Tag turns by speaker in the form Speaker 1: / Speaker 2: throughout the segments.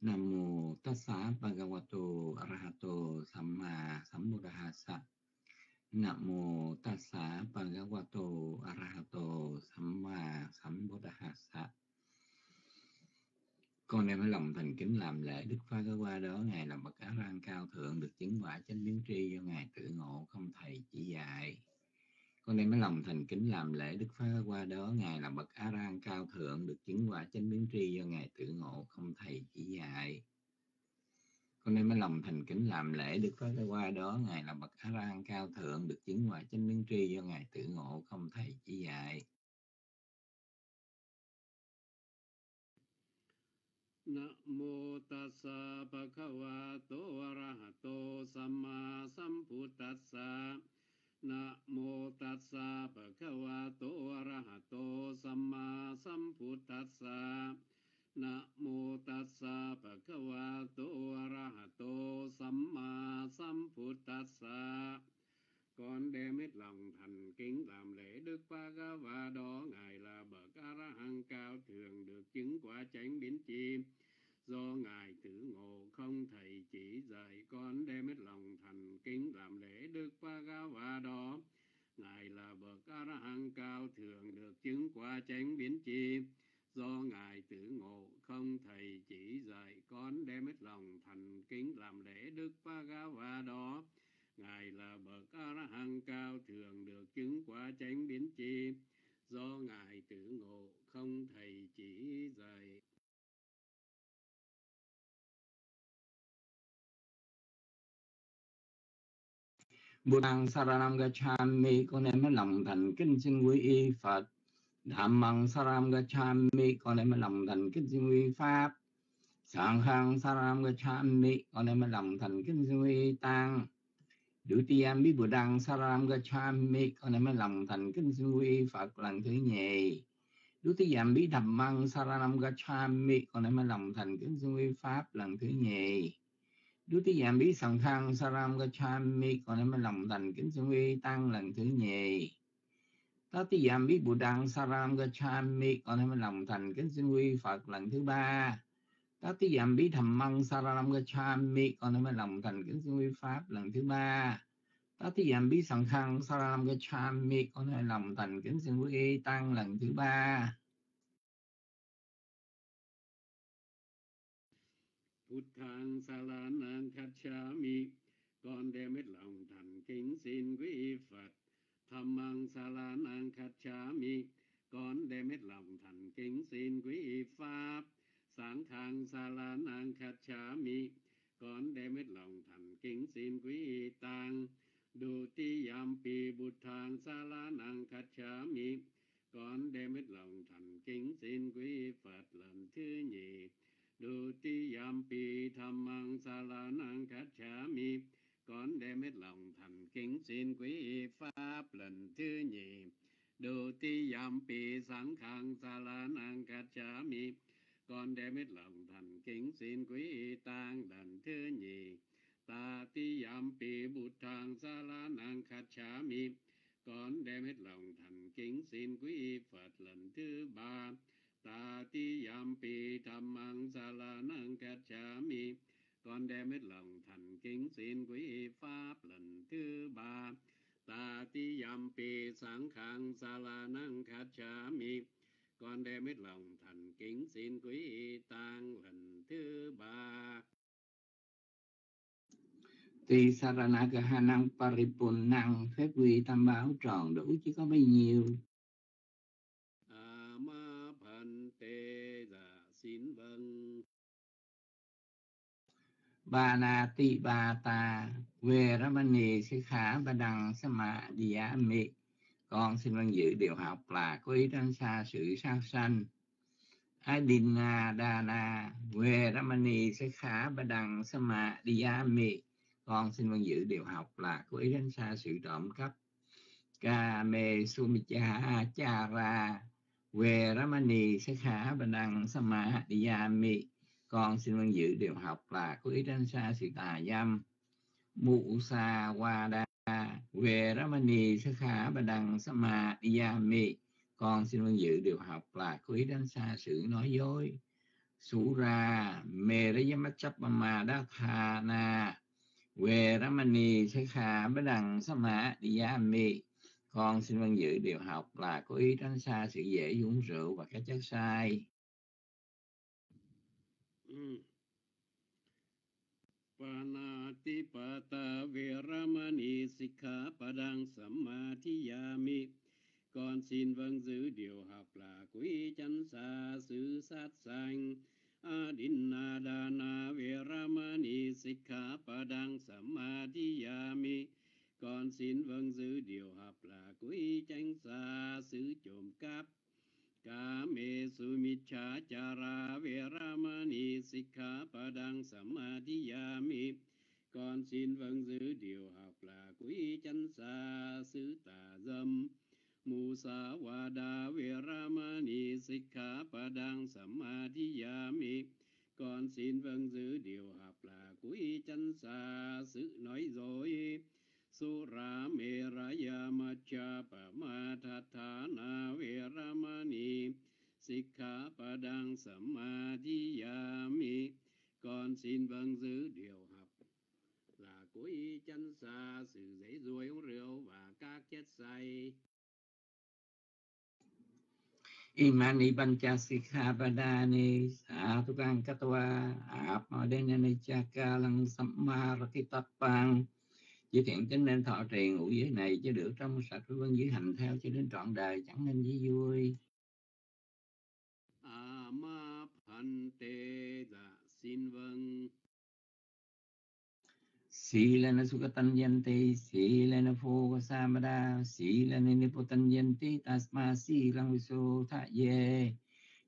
Speaker 1: Nam mô Tassa Bhagavato Arahato Samma Sambuddhassa. Nam mô Tassa Bhagavato Arahato Samma Sambuddhassa. Con đem với lòng thành kính làm lễ Đức Phật qua đó, Ngài là bậc Á Rang cao thượng được chứng quả chánh biến tri do Ngài tự ngộ không thầy chỉ dạy. Con đem mới lòng thành kính làm lễ Đức phá qua đó Ngài là bậc a Rang cao thượng, được chứng quả chánh biến tri do Ngài tự ngộ, không thầy chỉ dạy. Con đem mới lòng thành kính làm lễ Đức phá qua đó Ngài là bậc a Rang cao thượng, được chứng quả chánh biến tri do Ngài tự ngộ, không thầy chỉ dạy.
Speaker 2: Namo tassa bhagavato arahato samma sambuddhassa Namo tassa bhagavato arahato samma sambuddhassa Namo tassa bhagavato arahato samma sambuddhassa con đem hết lòng thành kính làm lễ Đức Ba Ga và đó Ngài là bậc A La Hán cao thường được chứng quả chánh biến chim do ngài tử ngộ không thầy chỉ dạy con đem hết lòng thành kính làm lễ Đức Ba Ga và đó ngài là bậc A La Hán cao thường được chứng qua chánh biến chi do ngài tử ngộ không thầy chỉ dạy con đem hết lòng thành kính làm lễ Đức Ba Ga và đó Ngài là bậc A La Hán cao thường được chứng qua chánh biến chi do ngài tự ngộ không thầy chỉ dạy.
Speaker 1: Buddhang Saranam Gacchami, con em mới lòng thành kính xin quy y Phật. Dhammang Saranam Gacchami, con em mới lòng thành kính xin quy Pháp. Sàng Khang Saranam Gacchami, con em mới lòng thành kính xin quy tăng. Tăng Dutiyam Bồ Đăng saranam Gacchami, con em mới lòng thành kính xin quy Phật lần thứ nhì. Dutiyam Bí đàm Măng Saranam Gacchami, con em mới lòng thành kính xin quy Pháp lần thứ nhì. Dutiyam Bí Sằng Khang Saram Gacchami con em mới lòng thành kính sư quy Tăng lần thứ nhì. Tatiyam Bí Bồ Đăng Saram Gacchami con em mới lòng thành kính sư quy Phật lần thứ ba. Tát giảm bí thầm măng Saram gacchami con em mới lòng thành kính sư quy pháp lần thứ ba. Tát giảm bí sẵn khăn Saram gacchami con em lòng thành kính sư quy tăng lần thứ ba.
Speaker 2: Puttang saranam gacchami con đem hết lòng thành kính xin quý Phật Dhammang saranam gacchami con đem hết lòng thành kính xin quý Pháp sáng khang sa la nan khát chá mi con đem hết lòng thành kính xin quý tăng đủ ti yam pi bụt thang sa la nan khát chá mi con đem hết lòng thành kính xin quý phật lần thứ nhì đủ ti yam pi tham mang sa la nan khát chá mi. Con đem hết lòng thành kính xin quý pháp lần thứ nhì. Đủ ti yam pi sáng khang sa la nan khát chá mi. Con đem hết lòng thành kính xin quý tăng lần thứ nhì. Ta ti yam pi bụt thang sa la nang khát chá mi. Con đem hết lòng thành kính xin quý phật lần thứ ba ta ti yam pi tham mang sa la mi con đem hết lòng thành kính xin quý pháp lần thứ ba. Ta ti yam pi sáng khang sa la mi con đem hết lòng thành kính xin quý tăng lần thứ ba.
Speaker 1: Tỳ Saranagahanang Paripunang phép quy tam bảo tròn đủ chỉ có bấy nhiêu
Speaker 2: a ma phan tê dạ xin vâng
Speaker 1: Ba na ti ba ta về Ramani sẽ khả ba đằng sa ma địa mị. Con xin vâng dự điều học là có ý tránh xa sự sát sanh. Adina Dana về Ramani sẽ khả ba đằng sa ma địa mị. Con xin vâng dự điều học là có ý tránh xa sự trộm cắp. Kame Sumicha Chara về Ramani sẽ khả ba đằng sa ma địa mị con xin vâng dự điều học là có ý tranh xa sự tà dâm Mụ sa đa về Ramani Sakha ba Đăng Sama Diyami con xin vâng dự điều học là có ý đánh xa sự nói dối Sura Merayamachapama Dathana về Ramani sẽ kha với đằng sa ma đi mi. Con xin vâng giữ điều học là có ý tránh xa sự dễ uống rượu và các chất sai.
Speaker 2: Ừ. Panatipata Viramani Sikhapadang Samadhiyami Con xin vâng giữ điều học là quý chánh xa sự sát sanh Adinadana Viramani Sikhapadang Samadhiyami Con xin vâng giữ điều học là quý chánh xa sự trộm cắp Kame sumicha chara veramani sikha padang samadhiyami. Con xin vâng giữ điều học là quý chánh xa xứ tà dâm. Musa wada veramani sikha padang samadhiyami. Con xin vâng giữ điều học là quý chánh xa xứ nói dối. Sura Meraya Macha Pamatatana Veramani Sikha Padang Samadhiyami Con xin vâng giữ điều học là cố ý xa sự dễ ruồi uống rượu và các chất say.
Speaker 1: Imani Pancha Sikha Padani Satukang Katwa Apadenani Chakalang Pang. Chỉ thiện tính nên thọ trì ngũ giới này chứ được trong sạch vân giữ hành theo cho đến trọn đời chẳng nên gì vui.
Speaker 2: Ama Phante dạ xin vâng.
Speaker 1: Silana Sukatanyanti, Silana Phogasamada, Silana Nipotanyanti, Tasma Silang Visu Tha Ye.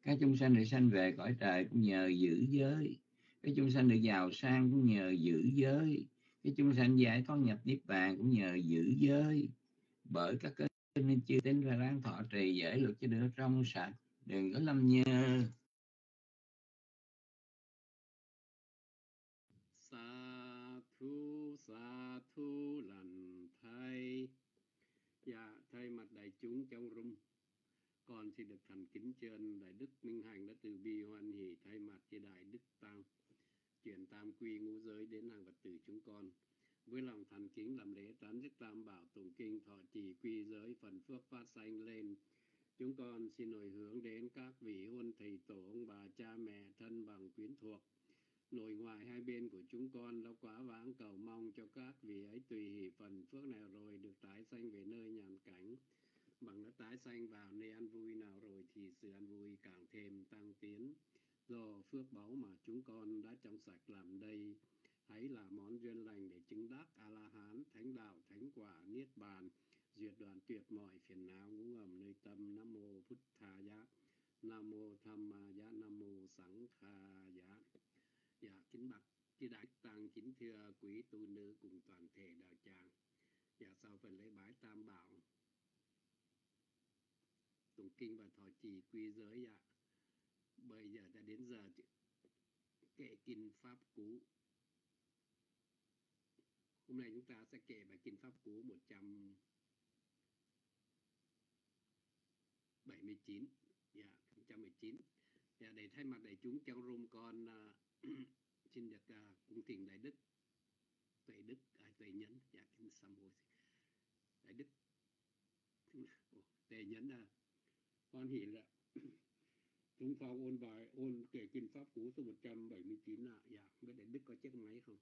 Speaker 1: Các chúng sanh được sanh về cõi trời cũng nhờ giữ giới. Các chúng sanh được giàu sang cũng nhờ giữ giới cái chúng sanh giải thoát nhập niết bàn cũng nhờ giữ giới. Bởi các cái nên chưa tính ra ráng thọ trì dễ luật cho được trong sạch. Đừng có lâm nhơ.
Speaker 2: Sa thu sa thu lành thay dạ thay mặt đại chúng trong rung con xin được thành kính trên đại đức minh hành đã từ bi hoan hỷ thay mặt cho đại đức tăng chuyển tam quy ngũ giới đến hàng vật tử chúng con. Với lòng thành kính làm lễ tán đức tam bảo tụng kinh thọ trì quy giới phần phước phát sanh lên. Chúng con xin hồi hướng đến các vị huân thầy tổ, ông bà, cha mẹ, thân bằng quyến thuộc. Nội ngoại hai bên của chúng con đã quá vãng cầu mong cho các vị ấy tùy hỷ phần phước nào rồi được tái sanh về nơi nhàn cảnh. Bằng đã tái sanh vào nơi ăn vui nào rồi thì sự ăn vui càng thêm tăng tiến do phước báu mà chúng con đã trong sạch làm đây, hãy là món duyên lành để chứng đắc a la hán thánh đạo, thánh quả, niết bàn, duyệt đoạn tuyệt mọi phiền não ngũ ngầm nơi tâm. Nam mô phút tha giá nam mô tham ma giá nam mô sẵn kha giá dạ kính bạch chư đại tăng kính thưa quý tu nữ cùng toàn thể đạo tràng. Dạ sau phần lễ bái tam bảo, tụng kinh và thọ trì quy giới dạ bây giờ đã đến giờ kệ kinh pháp cú. Hôm nay chúng ta sẽ kể bài kinh pháp cú 179 dạ 119 dạ để thay mặt đại chúng trong rôm con uh, xin được uh, cung thỉnh đại đức tuệ đức à, tuệ nhẫn. Dạ kinh sám hối đại đức. Tuệ nhẫn là con hỷ là chúng ta ôn bài, ôn kể kinh pháp cú số 179 ạ. Dạ không biết đại đức có chiếc máy không?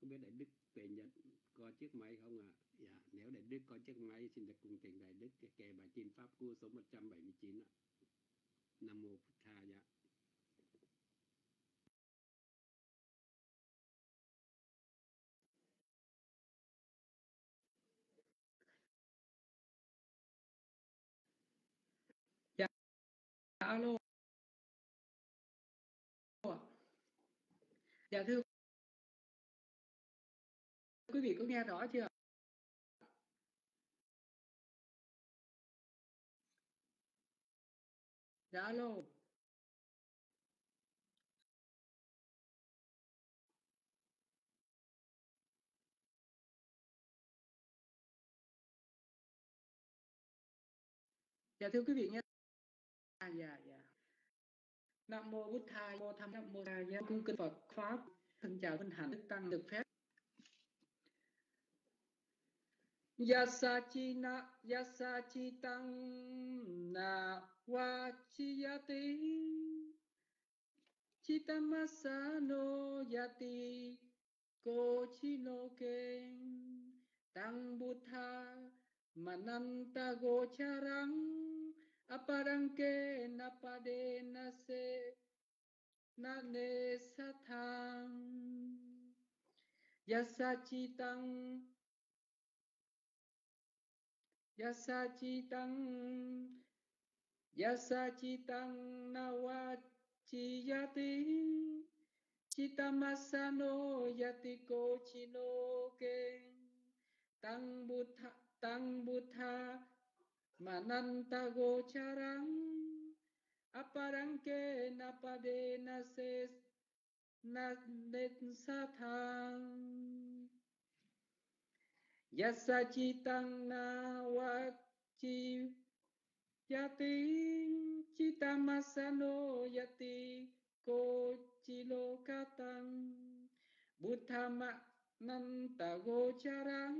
Speaker 2: Không biết đại đức về nhận có chiếc máy không ạ? Dạ nếu đại đức có chiếc máy xin được cùng tiền đại đức kể bài kinh pháp cú số 179 ạ. Nam mô phật tha dạ.
Speaker 3: Alo dạ thưa quý vị có nghe rõ chưa? Dạ alo. Dạ thưa quý vị nghe à dạ dạ. Nam mô bút thai mô tham nam mô a cung kính phật pháp thân chào vinh hạnh, đức tăng được phép. Yasa chi na yasa chi tăng na wa chi yati. Chitamasano yati, ko chi no ke tăng buddha mananta gocharam aparangke napade nase, nane sathang yasachitang yasachitang yasachitang nawachiyati chitamasano yatiko kochinoke tăng buddha tăng buddha mananta gocharam aparanke napade nases nanet sathang yasachitang na wachi yati chitamasano yati ko chilokatang buddhama nanta gocharam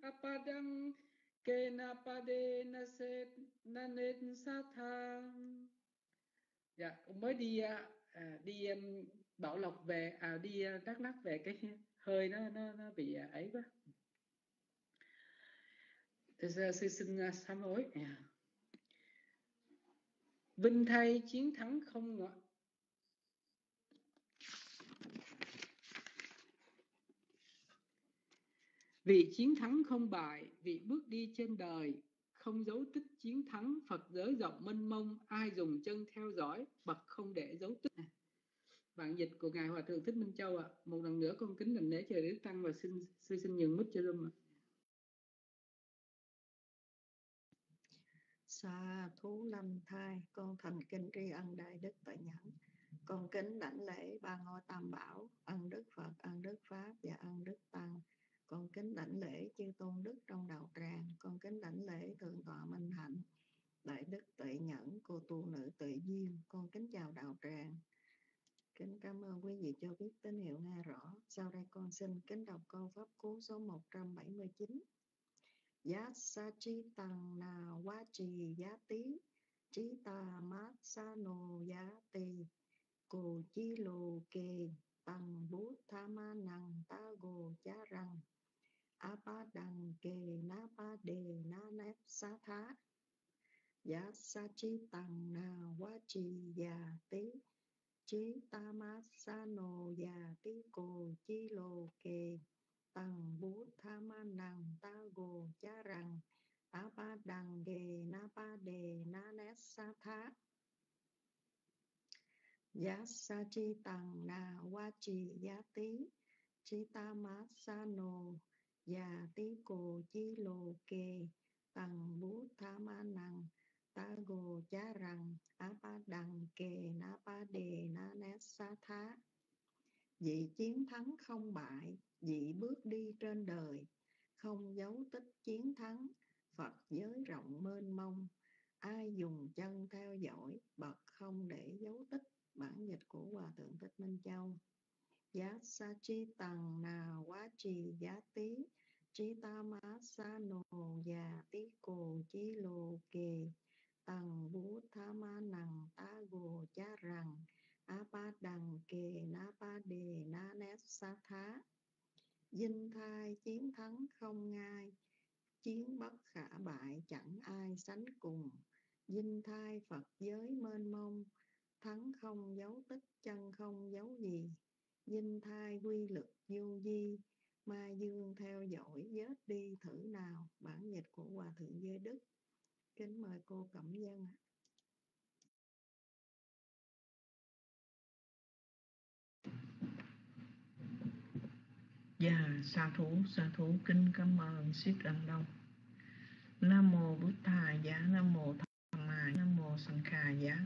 Speaker 3: apadang Kenapade Naset Nanet Satha Dạ, mới đi à, à đi um, Bảo Lộc về à đi uh, Đắk lắc về cái hơi nó nó nó bị uh, ấy quá. thì ra sư xin uh, sám hối. Dạ. Vinh thay chiến thắng không ngọt Vì chiến thắng không bại, vì bước đi trên đời, không dấu tích chiến thắng, Phật giới rộng mênh mông, ai dùng chân theo dõi, bậc không để dấu tích. Bản dịch của Ngài Hòa Thượng Thích Minh Châu ạ. À. Một lần nữa con kính đảnh lễ trời Đức Tăng và xin sư xin nhường mít cho luôn ạ.
Speaker 4: Sa thú lâm thai, con thành kinh tri ân đại đức tại nhẫn. Con kính đảnh lễ ba ngôi tam bảo, ân đức Phật, ân đức Pháp và ân đức Tăng con kính đảnh lễ chư tôn đức trong đạo tràng. Con kính đảnh lễ thượng tọa minh hạnh, đại đức tuệ nhẫn, cô tu nữ tuệ duyên. Con kính chào đạo tràng. Kính cảm ơn quý vị cho biết tín hiệu nghe rõ. Sau đây con xin kính đọc câu pháp cú số 179 giá sa chi tăng na quá trì giá tí, trí ta mát sa nô giá tì cô chi lô kề tăng bút tha ma năng ta gồ chá răng apa đằng kề na pa đề na nép sa thá giá sa chi tằng na quá trì già tí chí ta ma sa nô già tí cô chi lô kề tằng bú tha ma nàng ta gồ cha rằng apa đằng kề na pa đề na nép sa thá giá sa chi tằng na quá trì giá tí chí ta ma sa nô Dạ, già tí cô chi lô kê, tằng bú tha ma năng ta gồ chá rằng, á pa đằng kề na pa đề na nét sa thá. Vị chiến thắng không bại, vị bước đi trên đời, không dấu tích chiến thắng, phật giới rộng mênh mông, ai dùng chân theo dõi, bậc không để dấu tích. Bản dịch của hòa thượng thích minh châu giá sa chi tằng nào quá trì giá tí chi ta má sa nồ già tí cổ chí lồ kề tằng bú tha ma nằng ta gồ cha rằng a ba đằng kề na pa đề na nét sa thá dinh thai chiến thắng không ngai chiến bất khả bại chẳng ai sánh cùng, dinh thai phật giới mênh mông, thắng không dấu tích, chân không dấu gì dinh thai quy lực du di ma dương theo dõi vết đi thử nào bản dịch của hòa thượng giới đức kính mời cô cẩm dân
Speaker 5: Dạ, sa thú, sa thú, kính cảm ơn Siết Ân Đông. Nam Mô Bút Thà Giá, Nam Mô Tham Mài, Nam Mô Sanh Kha Giá.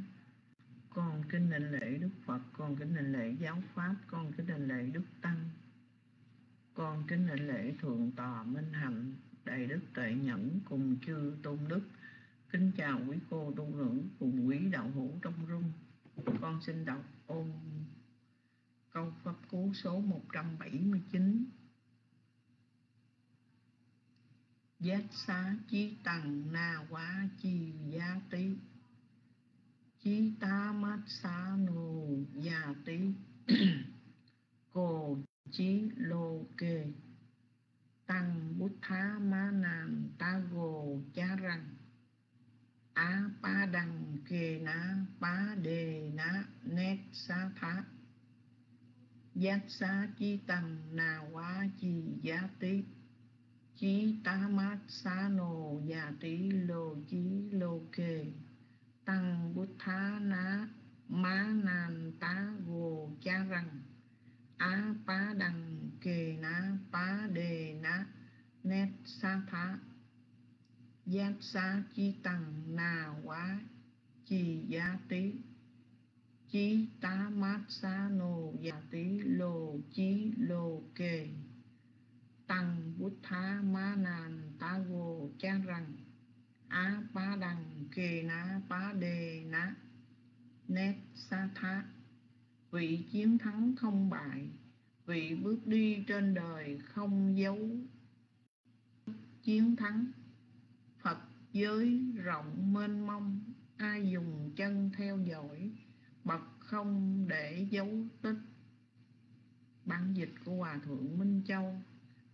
Speaker 5: Con kính đảnh lễ Đức Phật, con kính đảnh lễ Giáo Pháp, con kính đảnh lễ Đức Tăng. Con kính lễ lễ thượng tọa minh hạnh, đại đức tuệ nhẫn cùng chư tôn đức Kính chào quý cô tu nữ cùng quý đạo hữu trong rung. Con xin đọc ôn câu pháp cú số 179. Giác xá chí tăng na quá chi giá tí Chí ta mát xá nô gia tí Cô chí lô kê Tăng bút thá má nam ta gồ chá răng á pa đăng kê ná pa đề ná nét xá thá giác xá chi tăng na quá chi giá tí chí tá mát xá nô già tí lô chí lô kê tăng bút thá ná má nàn tá gồ cha rằng á pá đăng Kề ná pá đề ná nét sa thá giác xá chi tăng na quá chi giá tí chí tá mát xá nô già tí lô chí lô Kề tăng bút thá má nàn tá gồ cha rằng á pá đằng kê ná pá đề ná. Nét sa tha. Vị chiến thắng không bại. Vị bước đi trên đời không dấu chiến thắng. Phật giới rộng mênh mông. Ai dùng chân theo dõi. Bậc không để dấu tích. Bản dịch của hòa thượng minh châu.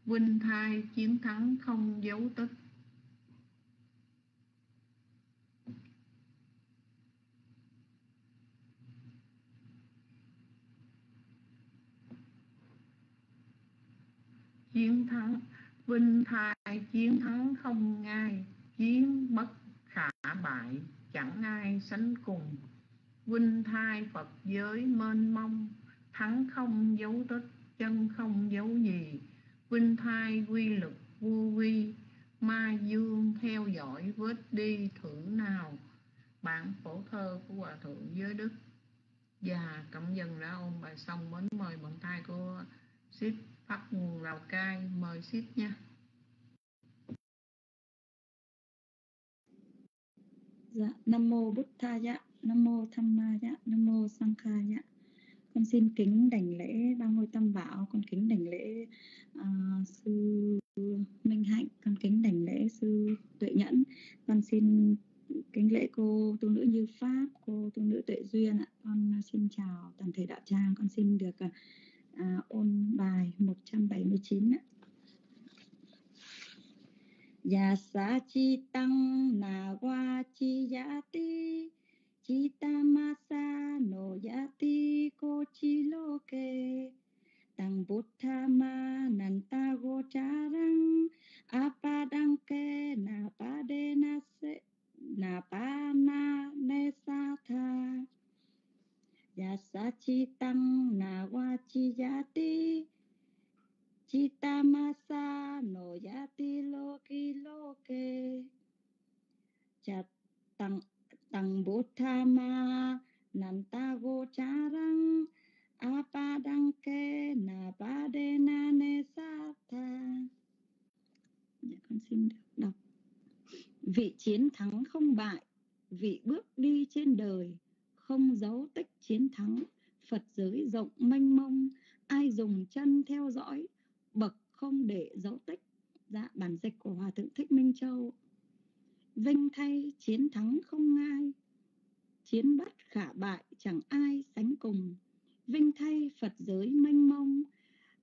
Speaker 5: Vinh thai chiến thắng không dấu tích. Chiến thắng, vinh thai, chiến thắng không ngai chiến bất khả bại, chẳng ai sánh cùng. Vinh thai, phật giới mênh mông, thắng không dấu tích, chân không dấu gì. Vinh thai, quy lực vô vi ma dương theo dõi vết đi thử nào. Bản phổ thơ của hòa thượng giới đức. Và cộng dần đã ôn bài xong, mến mời bạn tay của ship phát nguồn lào cai mời ship nha
Speaker 6: Dạ, Nam mô bút Tha dạ, Nam mô Tham Ma dạ, Nam mô Sang Kha dạ. Con xin kính đảnh lễ ba ngôi tam bảo, con kính đảnh lễ uh, sư Minh Hạnh, con kính đảnh lễ sư Tuệ Nhẫn, con xin kính lễ cô tu nữ Như Pháp, cô tu nữ Tuệ Duyên ạ. Con xin chào toàn thể đạo tràng, con xin được uh, À, ôn bài 179 ạ. Dạ sa chi tăng na wa chi ya ti, chi ta ma sa no ya ti ko chi lo ke tăng bút tha ma nan ta go cha rang apa đăng ke na pa de na se na pa na ne sa tha ya sa chi tăng na wa chi ya ti chi tam sa no ya ti lo ki lo ke cha tăng tăng bố tha ma nanta go charang apa đăng ke na ba de na ne sa tha dạ, con xin được đọc. Vị chiến thắng không bại vị bước đi trên đời không dấu tích chiến thắng. Phật giới rộng mênh mông, ai dùng chân theo dõi? Bậc không để dấu tích. Dạ bản dịch của hòa thượng thích minh châu. Vinh thay chiến thắng không ai. Chiến bất khả bại chẳng ai sánh cùng. Vinh thay phật giới mênh mông.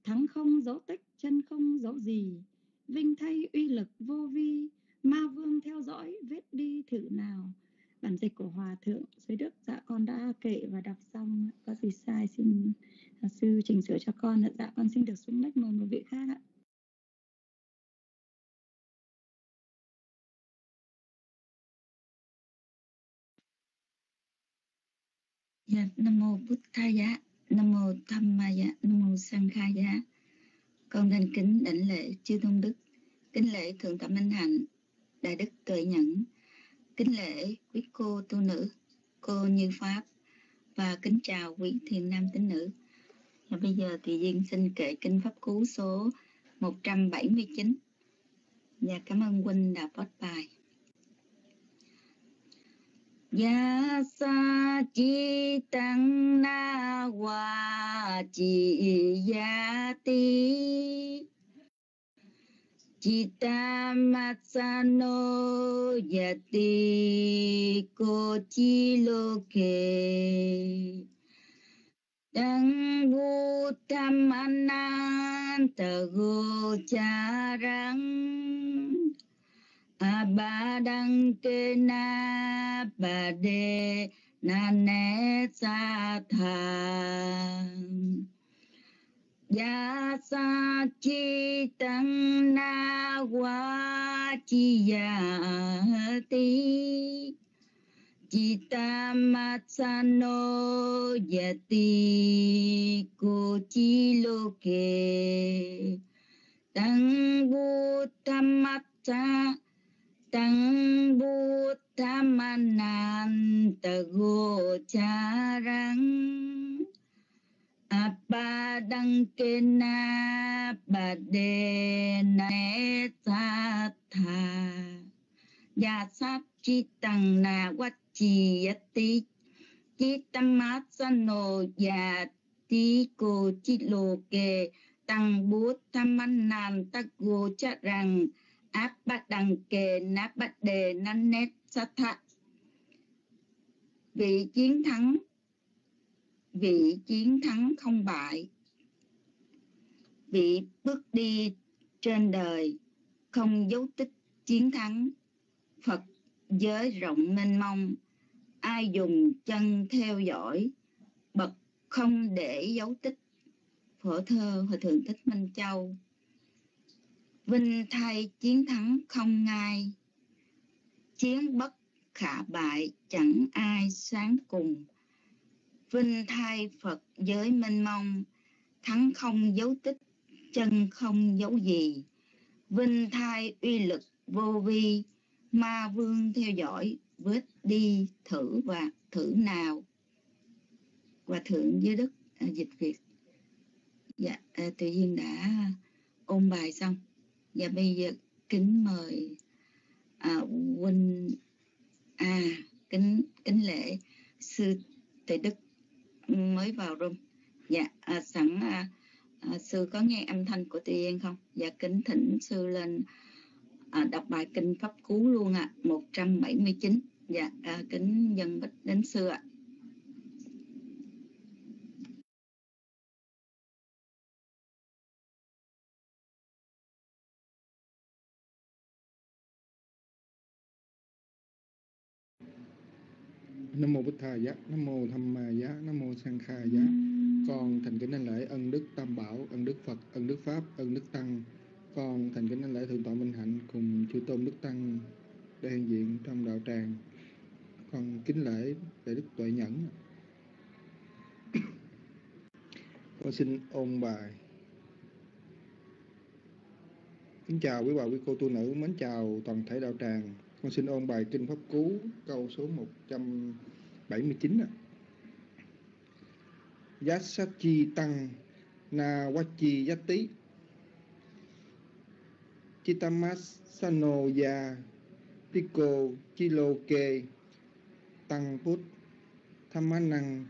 Speaker 6: Thắng không dấu tích, chân không dấu gì. Vinh thay uy lực vô vi. Ma vương theo dõi, vết đi thử nào bản dịch của hòa thượng dưới đức. Dạ con đã kể và đọc xong. Có gì sai xin sư chỉnh sửa cho con dạ con xin được xuống mic mời một vị khác ạ. Dạ, Nam mô Bút Tha Giá, Nam mô Tham Ma Giá, Nam mô Sang Kha Giá. Con thành kính đảnh lễ chư tôn đức, kính lễ thượng tọa minh hạnh, đại đức tuệ nhẫn, kính lễ quý cô tu nữ, cô như pháp và kính chào quý thiền nam tín nữ. Và bây giờ thì Duyên xin kể kinh pháp cú số 179. Và dạ, cảm ơn huynh đã post bài.
Speaker 7: Ya sa chi tăng na wa chi ya ti Chita matsano yati ko chi ke Đăng vô tham anan tờ gô cha răng a ba đăng kê na ba đê na nê sa tha ya sa chi tăng na wa chi ya ti chi tam sát no ya ti ko chi lo ke tăng bu tham matcha tăng bu tham anan ta go cha rang apa đăng kê na ba đề na sa tha ya sát chi tăng na quát chi yati chi tamasano ya tí cô chi lô kê tăng bố tham nan tắc gô chát rằng áp bát đăng kê na bát đề nan nét sát thạ vị chiến thắng vị chiến thắng không bại. Vị bước đi trên đời không dấu tích chiến thắng. Phật giới rộng mênh mông, ai dùng chân theo dõi, bậc không để dấu tích. Phổ thơ hòa thượng thích minh châu. Vinh thay chiến thắng không ngai. Chiến bất khả bại chẳng ai sáng cùng vinh thay phật giới mênh mông thắng không dấu tích chân không dấu gì. Vinh thai uy lực vô vi ma vương theo dõi vết đi thử và thử nào. Hòa thượng dưới đất à, dịch việt. Dạ à, tự nhiên đã ôn bài xong. Và bây giờ kính mời à, huynh à kính kính lễ sư tề đức. Ừ. mới vào room. Dạ à, sẵn à, à, sư có nghe âm thanh của tùy yên không? Dạ kính thỉnh sư lên à, đọc bài kinh pháp cú luôn ạ à, 179 dạ à, kính dân bích đến sư ạ.
Speaker 8: nam mô bích thầy giá nam mô tham ma giá nam mô sang kha giá. Ừ. Con thành kính anh lễ ân đức tam bảo ân đức phật ân đức pháp ân đức tăng. Con thành kính anh lễ thượng tọa minh hạnh cùng chư tôn đức tăng đang diện trong đạo tràng. Con kính lễ đại đức tuệ nhẫn. Con xin ôn bài. Kính chào quý bà quý cô tu nữ mến chào toàn thể đạo tràng. Con xin ôn bài kinh pháp cú câu số 100 79 Yasachi Tăng Na Wachi Yati. Chitamasano Ya Pico Chiloke Tăng Put Thamanang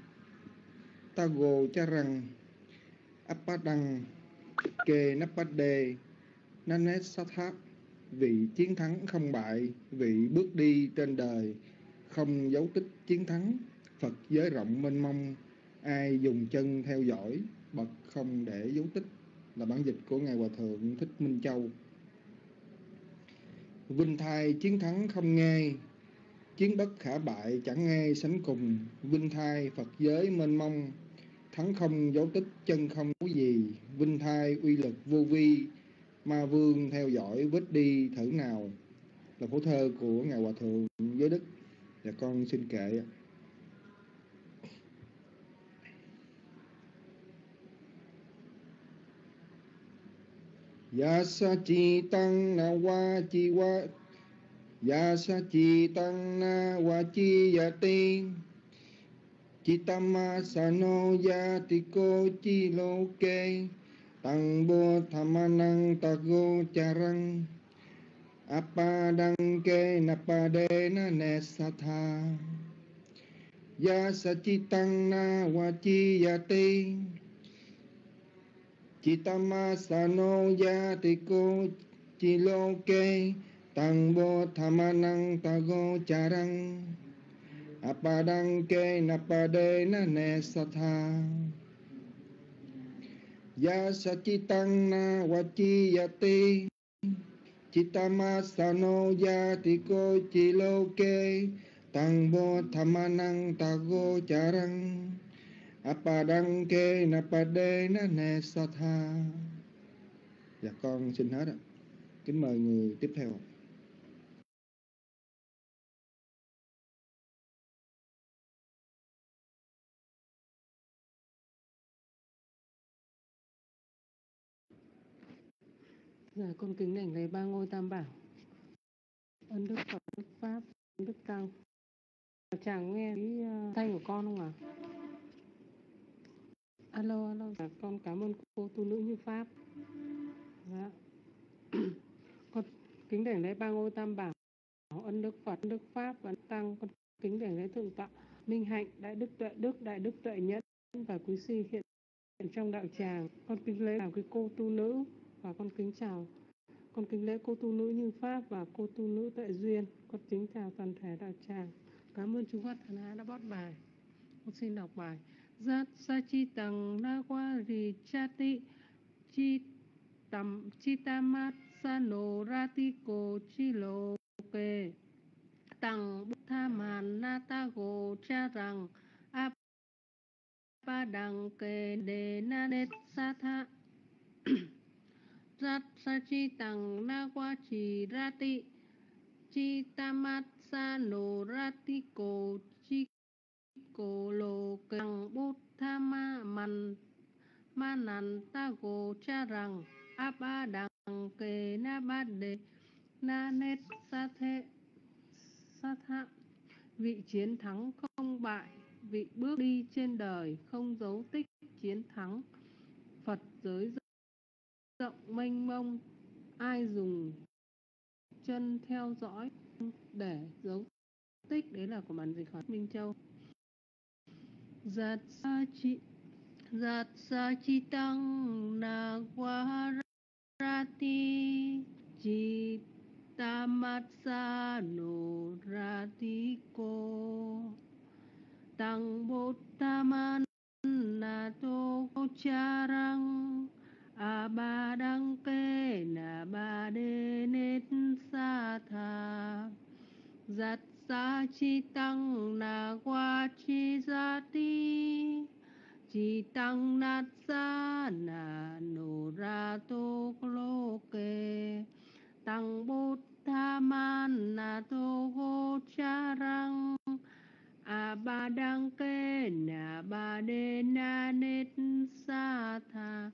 Speaker 8: Tago Charang Apadang Kê Napade Nanesatha. Vị chiến thắng không bại, Vị bước đi trên đời không dấu tích chiến thắng, Phật giới rộng mênh mông, ai dùng chân theo dõi, bậc không để dấu tích, là bản dịch của Ngài Hòa Thượng Thích Minh Châu. Vinh thai chiến thắng không nghe, chiến bất khả bại chẳng nghe sánh cùng, vinh thai Phật giới mênh mông, thắng không dấu tích chân không có gì, vinh thai uy lực vô vi, ma vương theo dõi vết đi thử nào. Là phổ thơ của ngài hòa thượng giới đức dạ con xin kệ Ya dạ sa chi tăng na wa chi wa Ya sa chi tăng na wa chi ya ti. Chi tamma sano ya ti ko chi lo ke tăng bồ tham năng ta go charang appa đăng kê napa đê na ne sa tha Ya Sachitang Na Vachiyati Chitamasano Yatiko Chiloke. Tăng Bồ Thamanang Tago Charang. Apadang na ne sa tha, Ya Sachitang Na Vachiyati Chitamasano Yatiko Chiloke Tăng bo Thamanang Tago Charang Apadang Ke Napade Nane Satha Dạ con xin hết ạ. Kính mời người tiếp theo.
Speaker 9: Dạ, con kính đảnh lấy ba ngôi tam bảo. Ơn Đức Phật, Đức Pháp, Đức Tăng. Chàng nghe cái uh, ờ, thanh của con không ạ? À? Alo, alo. Dạ, con cảm ơn cô tu nữ như Pháp. Dạ. con kính đảnh lễ ba ngôi tam bảo. Ân Đức Phật, Đức Pháp và Đức Tăng. Con kính đảnh lễ thượng tọa Minh Hạnh, Đại Đức Tuệ Đức, Đại Đức Tuệ Nhất và quý sư hiện trong đạo tràng. Con kính lễ chào cái cô tu nữ và con kính chào, con kính lễ cô tu nữ như pháp và cô tu nữ tuệ duyên. Con kính chào toàn thể đạo tràng. Cảm ơn chú Phát Thần Á đã bót bài. Con xin đọc bài. Giác sa chi tầng na qua rì cha ti chi tam chi tamat sa ra ti cô chi lo kê. Tầng tha màn na ta gồ cha rằng, a pa đằng kê đề na net sa tha. Sát sa chi tằng na qua chỉ ra ti. Chi tamat sa lô ra ti cô chi cô lô càng bút tha ma man ma nàn ta gồ cha rằng, a ba đằng kề na ba đề, na nét sa thế sa tha. Vị chiến thắng không bại, vị bước đi trên đời không dấu tích chiến thắng. Phật giới rộng mênh mông, ai dùng chân theo dõi để dấu tích? Đấy là của bản dịch hoạt minh châu. Giật sa chi giật sa chi tăng, na qua rati chi tamatsa no cô. Tăng bột taman na tô cha răng a ba đăng kê na ba đê nết sa tha. Giặt sa chi tăng na qua chi gia ti. Chi tăng nát sa na nô ra tô lô kê. Tăng bút tha man na tô hô cha răng. À a ba đăng kê na ba đê na nết sa tha.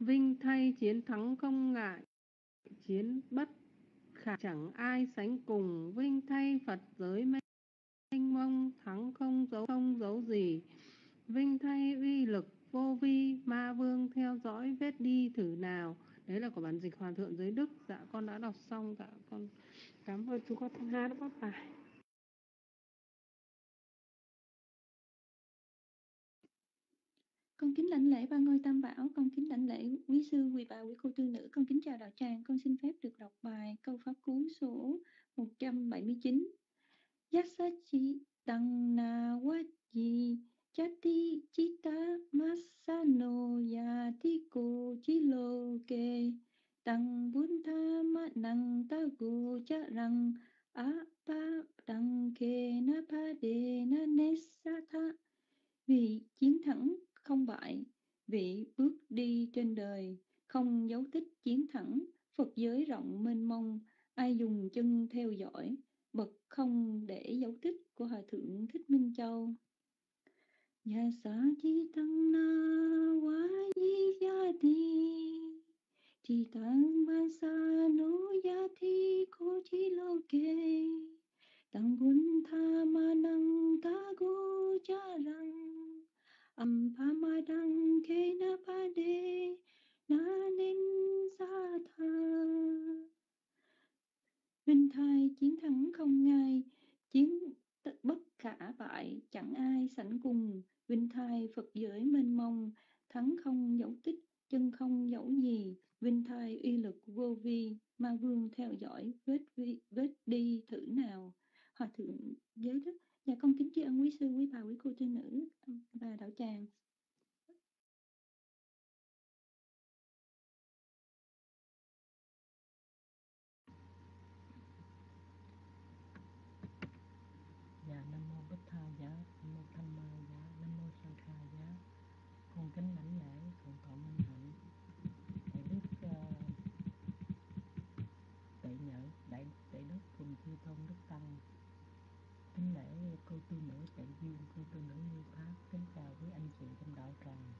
Speaker 9: Vinh thay chiến thắng không ngại, chiến bất khả chẳng ai sánh cùng. Vinh thay Phật giới mênh mông, thắng không giấu không giấu gì. Vinh thay uy lực vô vi, ma vương theo dõi vết đi thử nào. Đấy là của bản dịch Hòa Thượng Giới Đức. Dạ con đã đọc xong. Dạ con cảm ơn chú con thân hai đã bắt bài.
Speaker 6: Con kính lãnh lễ ba ngôi tam bảo, con kính lãnh lễ quý sư, quý bà, quý cô tư nữ, con kính chào đạo tràng, con xin phép được đọc bài câu pháp cú số 179. Yasachi tăng na waji chati chita masano yatiko chilo ke tăng bún tha ma năng ta go cha rằng a pa tăng ke na pa de na nesa tha. Vì chiến thắng không bại, vị bước đi trên đời, không dấu tích chiến thẳng, Phật giới rộng mênh mông, ai dùng chân theo dõi, bậc không để dấu tích của Hòa Thượng Thích Minh Châu. Ya xã chi tăng na quá di gia thi Chi tăng ma sa nô gia thi ko chi lo kê Tăng bún tha ma năng ta go cha răng Ampamadang kena pade nanin sa tha Vinh thai chiến thắng không ngai, chiến bất khả bại chẳng ai sánh cùng. Vinh thai phật giới mênh mông thắng không dấu tích chân không dấu gì vinh thai uy lực vô vi ma vương theo dõi vết vi, vết đi thử nào. Hòa thượng giới đức dạ con kính tri ân quý sư quý bà quý cô tiên nữ và đạo tràng
Speaker 5: Dạ Nam mô Bích Tha Giá, Nam mô Tham Ma Giá, Nam mô Sang Kha Giá. Con kính lãnh lễ cùng tọa Minh Hạnh, đại đức uh, Tệ Nhẫn, đại đại đức Phùng Chư Tôn Đức Tăng. Kính lễ cô tu nữ Tệ Duyên, cô tu nữ Như Pháp. Kính chào quý anh chị trong đạo tràng.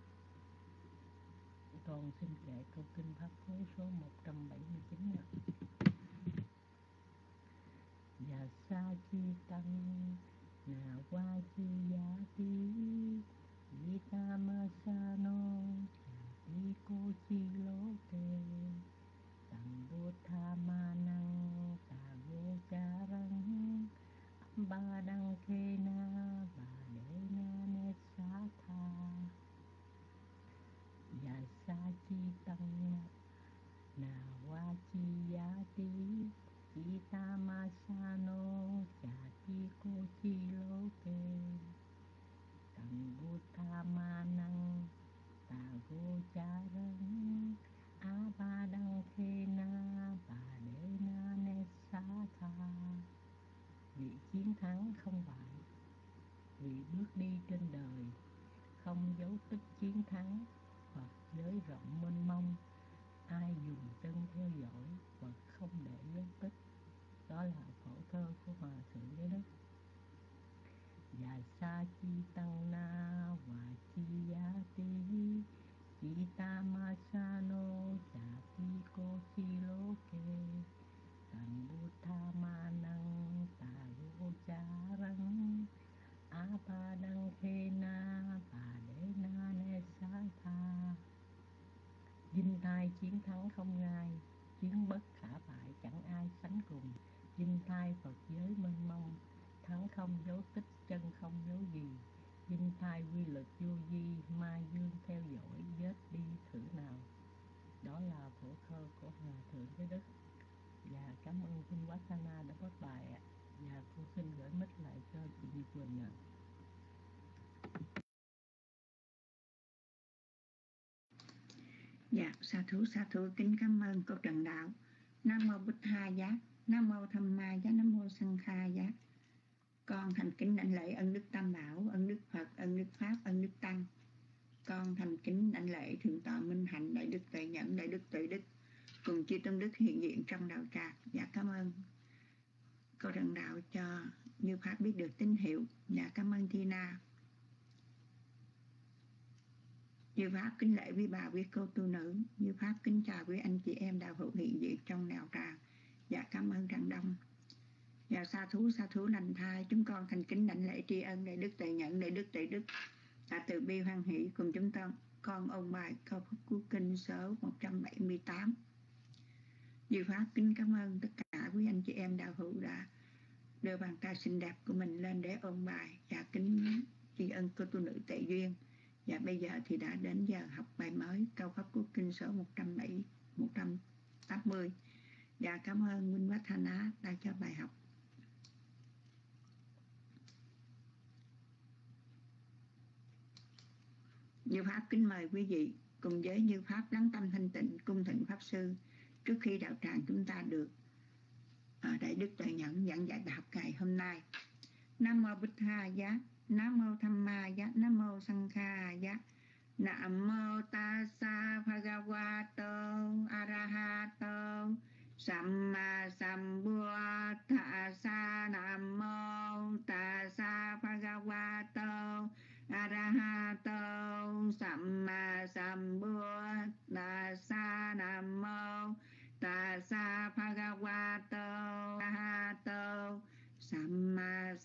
Speaker 5: Con xin kể câu kinh Pháp Cú số 179 ạ. Và sa chi tăng Nà qua chi ya ti ta ma sa no Di cô chi lô te Tăng bồ tha ma năng ta vô cha răng Ba đăng khe na ba đế na ne sa tha. Và sa chi tăng na na wa chi ya ti. Ta ma sa no cha chi cô chi lô ke Tăng bu ta ma năng ta go cha răng a ba đăng khe na bà đế na ne sa tha vị chiến thắng không bại, vì bước đi trên đời không dấu tích chiến thắng. Hoặc giới rộng mênh mông, ai dùng chân theo dõi Phật không để dấu tích. Đó là khổ thơ của hòa thượng giới đức. Và sa chi tăng na và chi giá ti chi ta ma sa no cha ti ko si lo ke tăng bu tha ma năng ta vô cha răng a pa đăng khe na bà đế na ne sa tha Dinh thai chiến thắng không ai, Chiến bất khả bại chẳng ai sánh cùng. Dinh thai Phật giới mênh mông Thắng không dấu tích chân không dấu gì. Dinh thai quy lực vô di Ma dương theo dõi vết đi thử nào. Đó là phổ thơ của Hòa Thượng với Đức. Và cảm ơn Kinh Sana đã bắt bài ạ. Và cô xin gửi mic lại cho chị Quỳnh ạ.
Speaker 10: Dạ, sa thú sa thú kính cảm ơn cô Trần Đạo. Nam mô Bích Tha Giá, Nam mô Tham Ma Giá, Nam mô Sanh Kha Giá. Con thành kính đảnh lễ ân đức Tam Bảo, ân đức Phật, ân đức Pháp, ân đức Tăng. Con thành kính đảnh lễ thượng tọa Minh Hạnh, đại đức Tuệ Nhẫn, đại đức Tuệ Đức cùng chư tâm đức hiện diện trong đạo tràng. Dạ cảm ơn cô Trần Đạo cho Như Pháp biết được tín hiệu. Dạ cảm ơn Tina. Như Pháp kính lễ quý bà, quý cô tu nữ. Như Pháp kính chào quý anh chị em đạo hữu hiện diện trong đạo tràng. Dạ cảm ơn Tràng Đông. Dạ sa thú, sa thú lành thai. Chúng con thành kính đảnh lễ tri ân đại đức tệ nhận, đại đức tệ đức. Đã từ bi hoan hỷ cùng chúng ta con ôn bài câu phúc cứu kinh số 178. Như Pháp kính cảm ơn tất cả quý anh chị em đạo hữu đã đưa bàn tay xinh đẹp của mình lên để ôn bài và kính tri ân cô tu nữ tệ duyên và bây giờ thì đã đến giờ học bài mới câu pháp quốc kinh số 107 180 và cảm ơn Minh Quách Á đã cho bài học. Như Pháp kính mời quý vị cùng với Như Pháp lắng tâm thanh tịnh cung thịnh Pháp Sư trước khi đạo tràng chúng ta được à, Đại Đức Tuệ Nhẫn dẫn dạy bài học ngày hôm nay. Nam Mô Bích Tha Giá, Nam Mô Tham Ma dạ Nam Mô Sang Kha dạ Nam Mô ta Tassa Bhagavato, Arahato Samma sa Nam Mô ta Tassa Bhagavato, Arahato Samma sa Nam Mô ta Tassa Bhagavato, Arahato Samma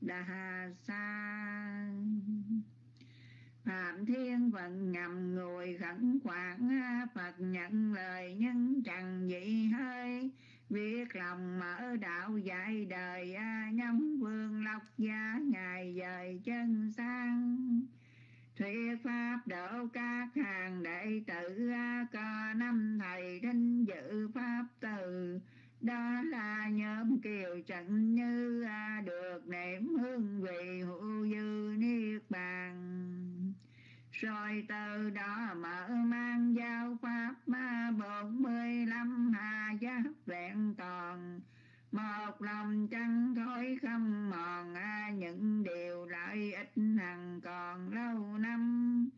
Speaker 10: đà sa. Phạm Thiên Vận ngầm ngồi khẩn khoản, Phật nhận lời nhân trần dị hơi. Viết lòng mở đạo dạy đời Nhắm Nhâm vương lộc gia Ngài dời chân sang. Thuyết pháp độ các hàng đệ tử Có năm thầy thinh dự pháp từ đó là nhóm kiều chẳng như à, được niệm hương vị hữu dư niết bàn. Rồi từ đó mở mang giáo pháp ma bốn mươi lăm hà giác vẹn toàn. Một lòng chân thối không mòn à, những điều lợi ích hằng còn lâu năm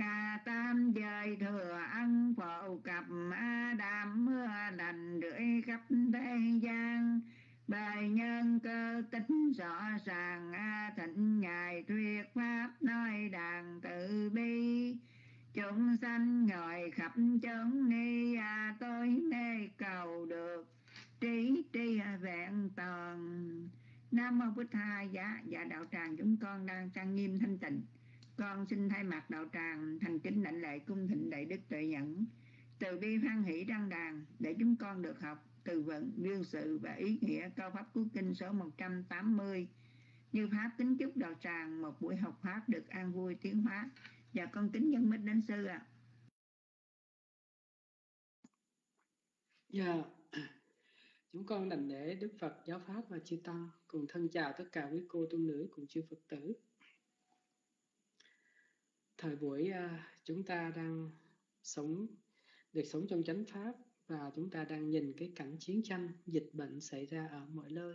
Speaker 10: ca tam giới thừa ăn, phổ cập a đàm mưa lành rưỡi khắp thế gian. Bài nhân cơ tính rõ ràng, a thịnh ngài thuyết pháp nói đàn tự bi. Chúng sanh ngồi khắp chốn ni, a tôi mê cầu được trí tri vẹn toàn. Nam mô bích tha dạ dạ đạo tràng, chúng con đang trang nghiêm thanh tịnh con xin thay mặt đạo tràng thành kính lãnh lệ cung thịnh đại đức tuệ nhẫn. Từ bi hoan hỷ đăng đàn để chúng con được học từ vựng nguyên sự và ý nghĩa cao pháp cứu kinh số 180 như pháp kính chúc đạo tràng một buổi học pháp được an vui tiến hóa. Và con kính nhân mít đến sư ạ.
Speaker 3: Dạ, chúng con đảnh lễ Đức Phật, Giáo Pháp và Chư Tăng cùng thân chào tất cả quý cô tu nữ cùng chư Phật tử. Thời buổi à, chúng ta đang sống được sống trong chánh pháp và chúng ta đang nhìn cái cảnh chiến tranh, dịch bệnh xảy ra ở mọi nơi.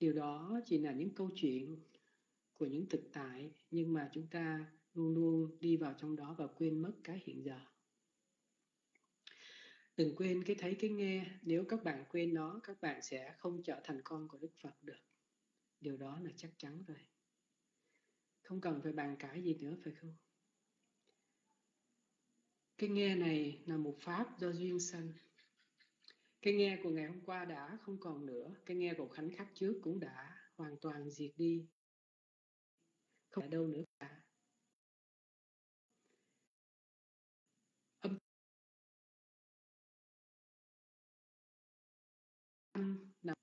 Speaker 3: Điều đó chỉ là những câu chuyện của những thực tại nhưng mà chúng ta luôn luôn đi vào trong đó và quên mất cái hiện giờ. Đừng quên cái thấy cái nghe, nếu các bạn quên nó, các bạn sẽ không trở thành con của Đức Phật được. Điều đó là chắc chắn rồi. Không cần phải bàn cãi gì nữa phải không? Cái nghe này là một pháp do duyên sanh. Cái nghe của ngày hôm qua đã không còn nữa, cái nghe của khánh khắc trước cũng đã hoàn toàn diệt đi. Không ở đâu nữa cả. Âm thanh là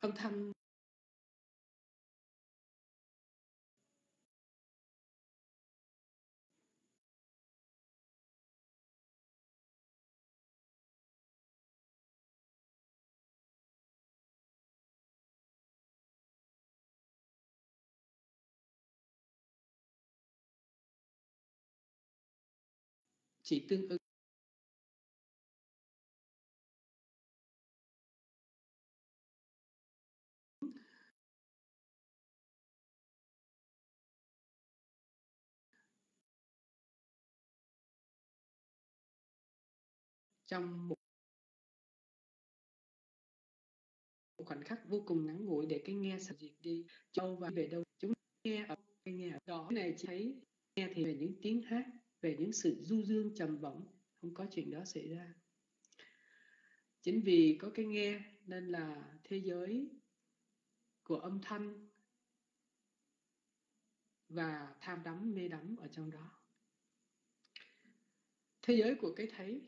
Speaker 3: âm thanh chỉ tương ứng trong một khoảnh khắc vô cùng ngắn ngủi để cái nghe sự diệt đi. Châu và về đâu? Chúng nghe ở cái nghe ở đó. Cái này thấy, nghe thì về những tiếng hát về những sự du dương trầm bổng, không có chuyện đó xảy ra. Chính vì có cái nghe, nên là thế giới của âm thanh và tham đắm, mê đắm ở trong đó. Thế giới của cái thấy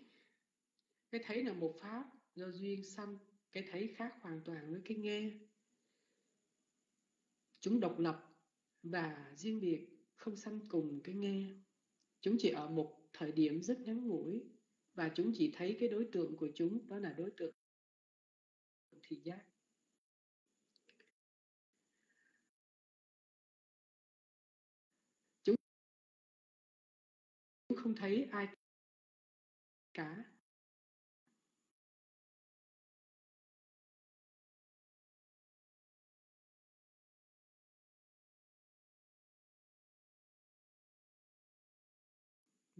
Speaker 3: cái thấy là một pháp do duyên sanh, cái thấy khác hoàn toàn với cái nghe. Chúng độc lập và riêng biệt, không sanh cùng cái nghe chúng chỉ ở một thời điểm rất ngắn ngủi, và chúng chỉ thấy cái đối tượng của chúng, đó là đối tượng thị giác. Chúng không thấy ai cả.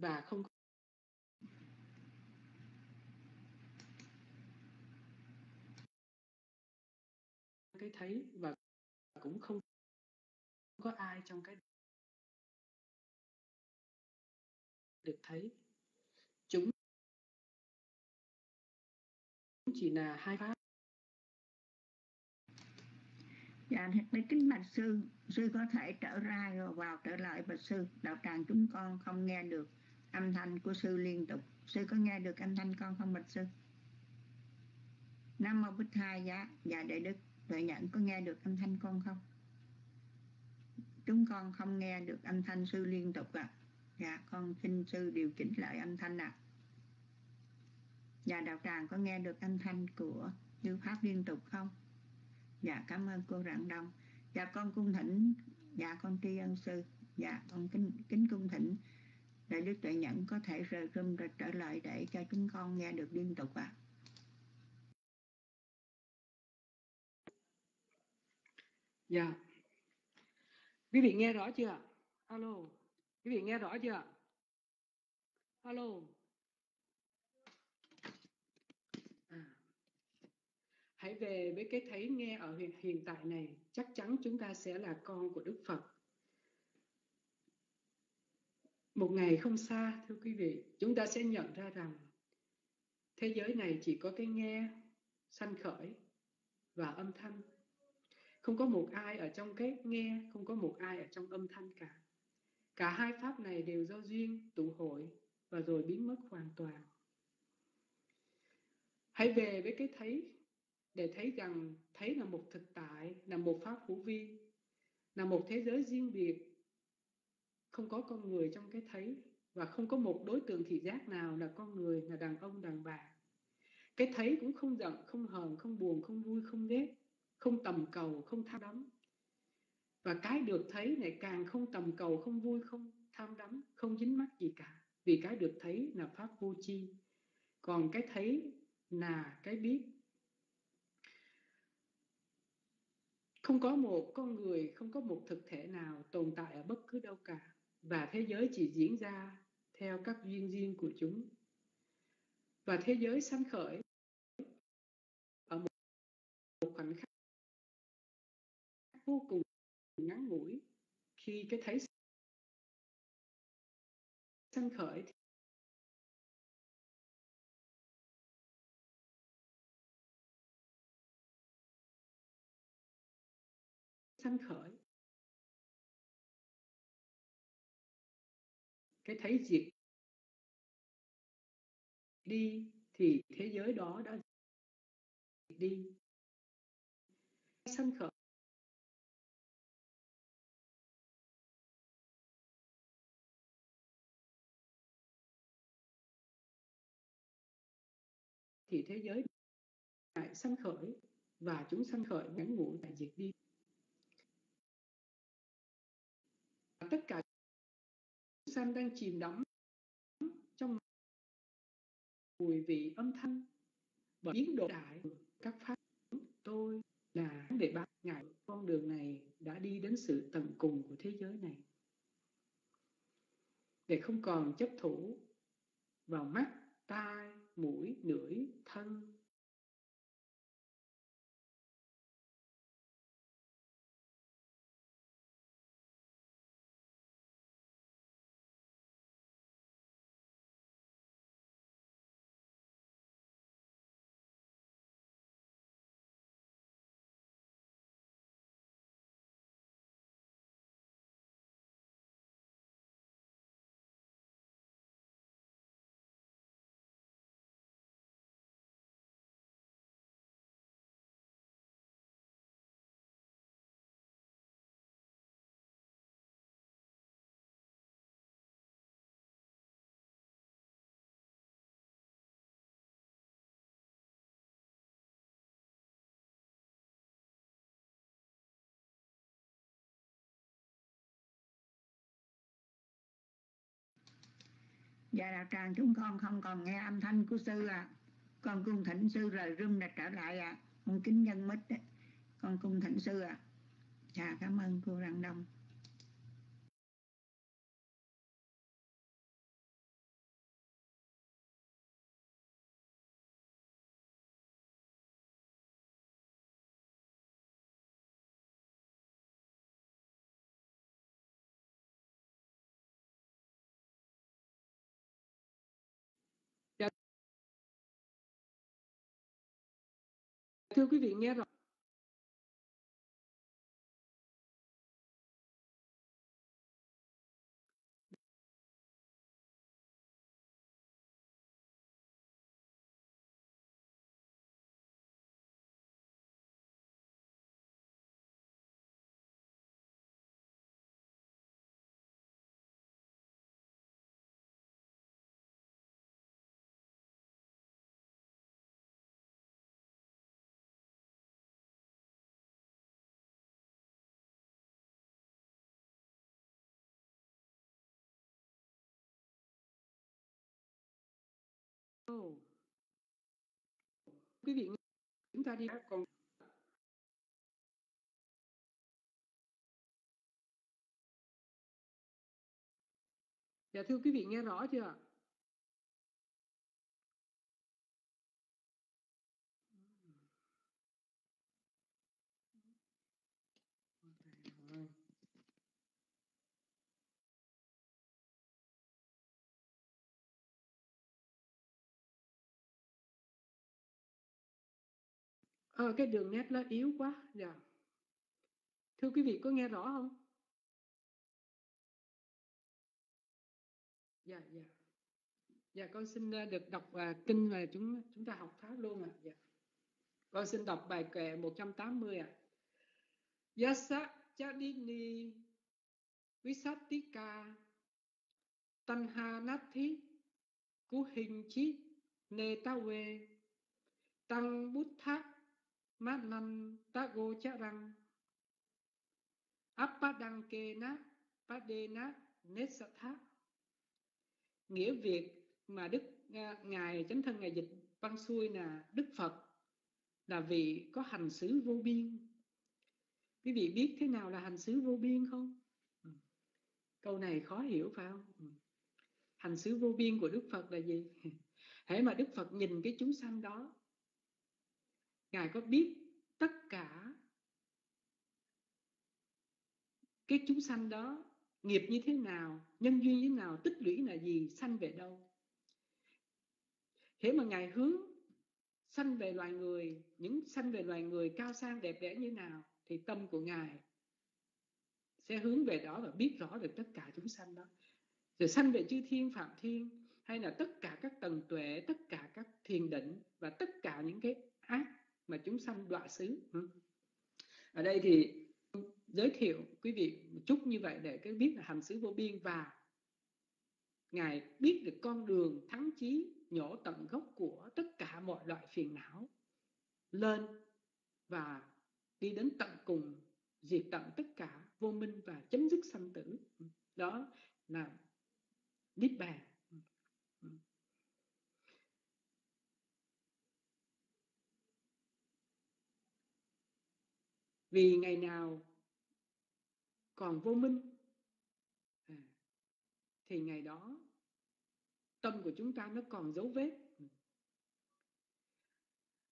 Speaker 3: Và không cái thấy và cũng không có ai trong cái được thấy. Chúng chỉ là hai pháp
Speaker 10: dạ để kính bạch sư sư có thể trở ra rồi vào trở lại, bạch sư, đạo tràng chúng con không nghe được âm thanh của sư liên tục. Sư có nghe được âm thanh con không bạch sư? Nam mô bích hai giá. Dạ, Và đại đức. Tuệ nhẫn, có nghe được âm thanh con không? Chúng con không nghe được âm thanh sư liên tục ạ. À. dạ con xin sư điều chỉnh lại âm thanh ạ. À. dạ đạo tràng, có nghe được âm thanh của như pháp liên tục không? Dạ cảm ơn cô rạng đông. Dạ con cung thỉnh. Dạ con tri ân sư. Dạ con kính kính cung thỉnh để đức tuệ nhẫn có thể rời rung rồi trở lại để cho chúng con nghe được liên tục ạ. À.
Speaker 3: dạ. Quý vị nghe rõ chưa alo. Quý vị nghe rõ chưa alo. À. hãy về với cái thấy nghe ở hiện, hiện tại này chắc chắn chúng ta sẽ là con của đức phật một ngày không xa, thưa quý vị, chúng ta sẽ nhận ra rằng thế giới này chỉ có cái nghe, sanh khởi và âm thanh. Không có một ai ở trong cái nghe, không có một ai ở trong âm thanh cả. Cả hai pháp này đều do duyên, tụ hội và rồi biến mất hoàn toàn. Hãy về với cái thấy, để thấy rằng thấy là một thực tại, là một pháp hữu vi, là một thế giới riêng biệt không có con người trong cái thấy và không có một đối tượng thị giác nào là con người, là đàn ông, đàn bà. Cái thấy cũng không giận, không hờn, không buồn, không vui, không ghét, không tầm cầu, không tham đắm. Và cái được thấy này càng không tầm cầu, không vui, không tham đắm, không dính mắc gì cả. Vì cái được thấy là pháp vô chi. Còn cái thấy là cái biết. Không có một con người, không có một thực thể nào tồn tại ở bất cứ đâu thế giới chỉ diễn ra theo các duyên riêng của chúng. Và thế giới sanh khởi ở một, một khoảnh khắc vô cùng ngắn ngủi khi cái thấy sanh khởi sanh khởi. Cái thấy diệt đi thì thế giới đó đã đi. Sân khởi. Thì thế giới lại sanh khởi và chúng sanh khởi ngắn ngủi lại diệt đi. Tất cả sanh đang chìm đắm trong mùi vị âm thanh và biến độ đại. Các pháp tôi là để bác ngài con đường này đã đi đến sự tận cùng của thế giới này. Để không còn chấp thủ vào mắt, tai, mũi, lưỡi, thân
Speaker 10: Dạ đạo tràng chúng con không còn nghe âm thanh của sư à. Con cung thỉnh sư rời rung là trở lại à. Con kính nhân mít đấy. Con cung thỉnh sư à. Dạ cảm ơn cô Răng Đông
Speaker 3: thưa quý vị nghe rõ quý vị chúng ta đi. Còn dạ thưa quý vị nghe rõ chưa Ờ, cái đường nét nó yếu quá. Dạ. Thưa quý vị có nghe rõ không? Dạ, dạ. Dạ, con xin ờ, được đọc uh, kinh và chúng chúng ta học pháp luôn ạ. À. Dạ. Con xin đọc bài kệ 180 ạ. À. Yasa chadini visatika tanha nathi cú hình chi netawe tăng bút thác mát nan ta gô chá răng. Appa đăng kê ná bát đê ná, nết sa thác nghĩa việc mà đức ngài chánh thân ngài dịch văn xuôi là đức phật là vị có hành xứ vô biên. Quý vị biết thế nào là hành xứ vô biên không? Ừ. Câu này khó hiểu phải không? Ừ. Hành xứ vô biên của đức phật là gì? Hễ mà đức phật nhìn cái chúng sanh đó ngài có biết tất cả cái chúng sanh đó nghiệp như thế nào, nhân duyên như thế nào, tích lũy là gì, sanh về đâu? Thế mà ngài hướng sanh về loài người, những sanh về loài người cao sang đẹp đẽ như nào thì tâm của ngài sẽ hướng về đó và biết rõ được tất cả chúng sanh đó. Rồi sanh về chư thiên, phạm thiên, hay là tất cả các tầng tuệ, tất cả các thiền định và tất cả những cái ác mà chúng sanh đọa xứ. Ừ. ở đây thì giới thiệu quý vị một chút như vậy để cái biết là hành xứ vô biên và ngài biết được con đường thắng chí nhổ tận gốc của tất cả mọi loại phiền não lên và đi đến tận cùng diệt tận tất cả vô minh và chấm dứt sanh tử. Đó là niết bàn vì ngày nào còn vô minh. À, thì ngày đó tâm của chúng ta nó còn dấu vết. Ừ.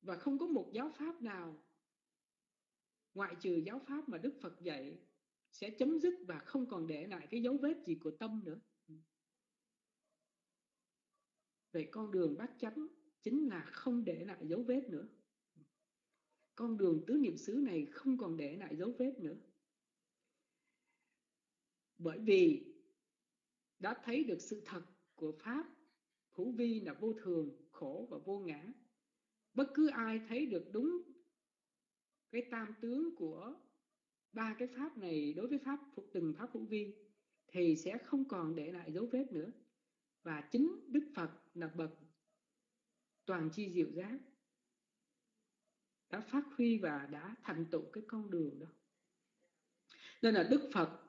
Speaker 3: Và không có một giáo pháp nào ngoại trừ giáo pháp mà đức phật dạy sẽ chấm dứt và không còn để lại cái dấu vết gì của tâm nữa. Ừ. Về con đường bát chánh chính là không để lại dấu vết nữa con đường tứ niệm xứ này không còn để lại dấu vết nữa. Bởi vì đã thấy được sự thật của pháp, hữu vi là vô thường, khổ và vô ngã. Bất cứ ai thấy được đúng cái tam tướng của ba cái pháp này đối với pháp từng pháp hữu vi, thì sẽ không còn để lại dấu vết nữa. Và chính đức phật là bậc toàn chi diệu giác đã phát huy và đã thành tựu cái con đường đó. Nên là đức phật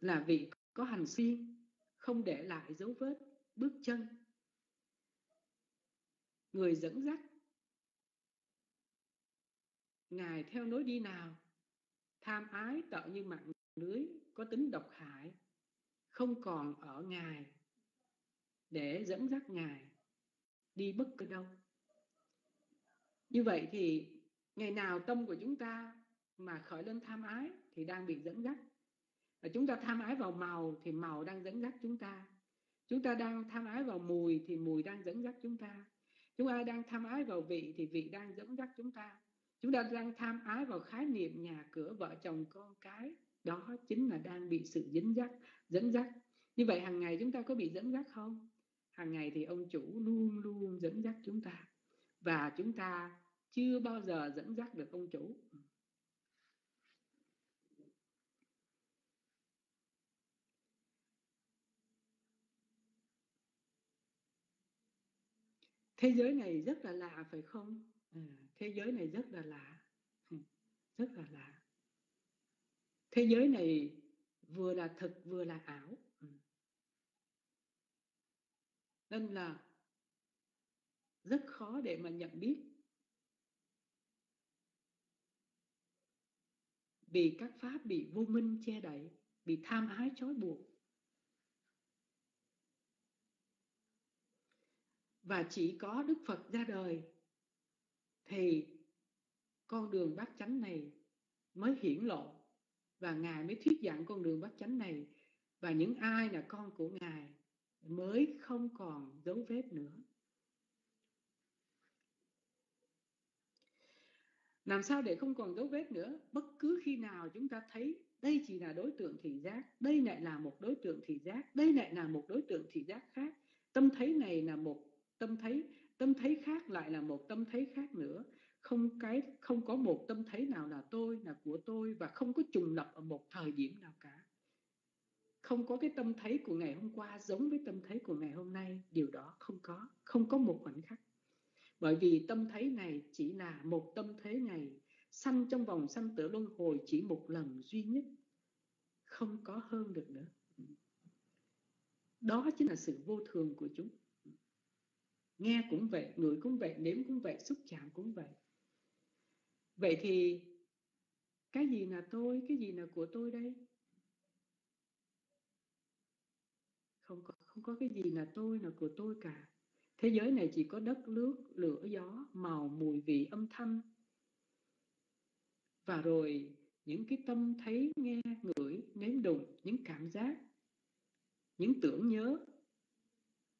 Speaker 3: là vị có hành xuyên không để lại dấu vết, bước chân. Người dẫn dắt, ngài theo lối đi nào? Tham ái tợ như mạng lưới, có tính độc hại, không còn ở ngài để dẫn dắt ngài đi bất cứ đâu. Như vậy thì ngày nào tâm của chúng ta mà khởi lên tham ái thì đang bị dẫn dắt. Và chúng ta tham ái vào màu thì màu đang dẫn dắt chúng ta. Chúng ta đang tham ái vào mùi thì mùi đang dẫn dắt chúng ta. Chúng ta đang tham ái vào vị thì vị đang dẫn dắt chúng ta. Chúng ta đang tham ái vào khái niệm nhà cửa vợ chồng con cái. Đó chính là đang bị sự dẫn dắt dẫn dắt. Như vậy hàng ngày chúng ta có bị dẫn dắt không? Hàng ngày thì ông chủ luôn luôn dẫn dắt chúng ta. Và chúng ta chưa bao giờ dẫn dắt được ông chủ. Ừ. Thế giới này rất là lạ phải không? À, thế giới này rất là lạ. Ừ, rất là lạ. Thế giới này vừa là thực vừa là ảo. Nên là rất khó để mà nhận biết. Vì các pháp bị vô minh che đậy, bị tham ái trói buộc. Và chỉ có đức phật ra đời, thì con đường bát chánh này mới hiển lộ. Và ngài mới thuyết giảng con đường bát chánh này. Và những ai là con của ngài mới không còn dấu vết nữa. Làm sao để không còn dấu vết nữa? Bất cứ khi nào chúng ta thấy đây chỉ là đối tượng thị giác, đây lại là một đối tượng thị giác, đây lại là một đối tượng thị giác khác. Tâm thấy này là một tâm thấy tâm thấy khác lại là một tâm thấy khác nữa. Không cái, không có một tâm thấy nào là tôi, là của tôi và không có trùng lập ở một thời điểm nào cả. Không có cái tâm thấy của ngày hôm qua giống với tâm thấy của ngày hôm nay, điều đó không có không có một khoảnh khắc bởi vì tâm thấy này chỉ là một tâm thế này sanh trong vòng sanh tử luân hồi chỉ một lần duy nhất. Không có hơn được nữa. Đó chính là sự vô thường của chúng. Nghe cũng vậy, ngửi cũng vậy, nếm cũng vậy, xúc chạm cũng vậy. Vậy thì cái gì là tôi, cái gì là của tôi đây? Không có không có cái gì là tôi là của tôi cả thế giới này chỉ có đất, nước, lửa, gió, màu, mùi, vị, âm thanh. Và rồi những cái tâm thấy, nghe, ngửi, nếm đụng, những cảm giác, những tưởng nhớ.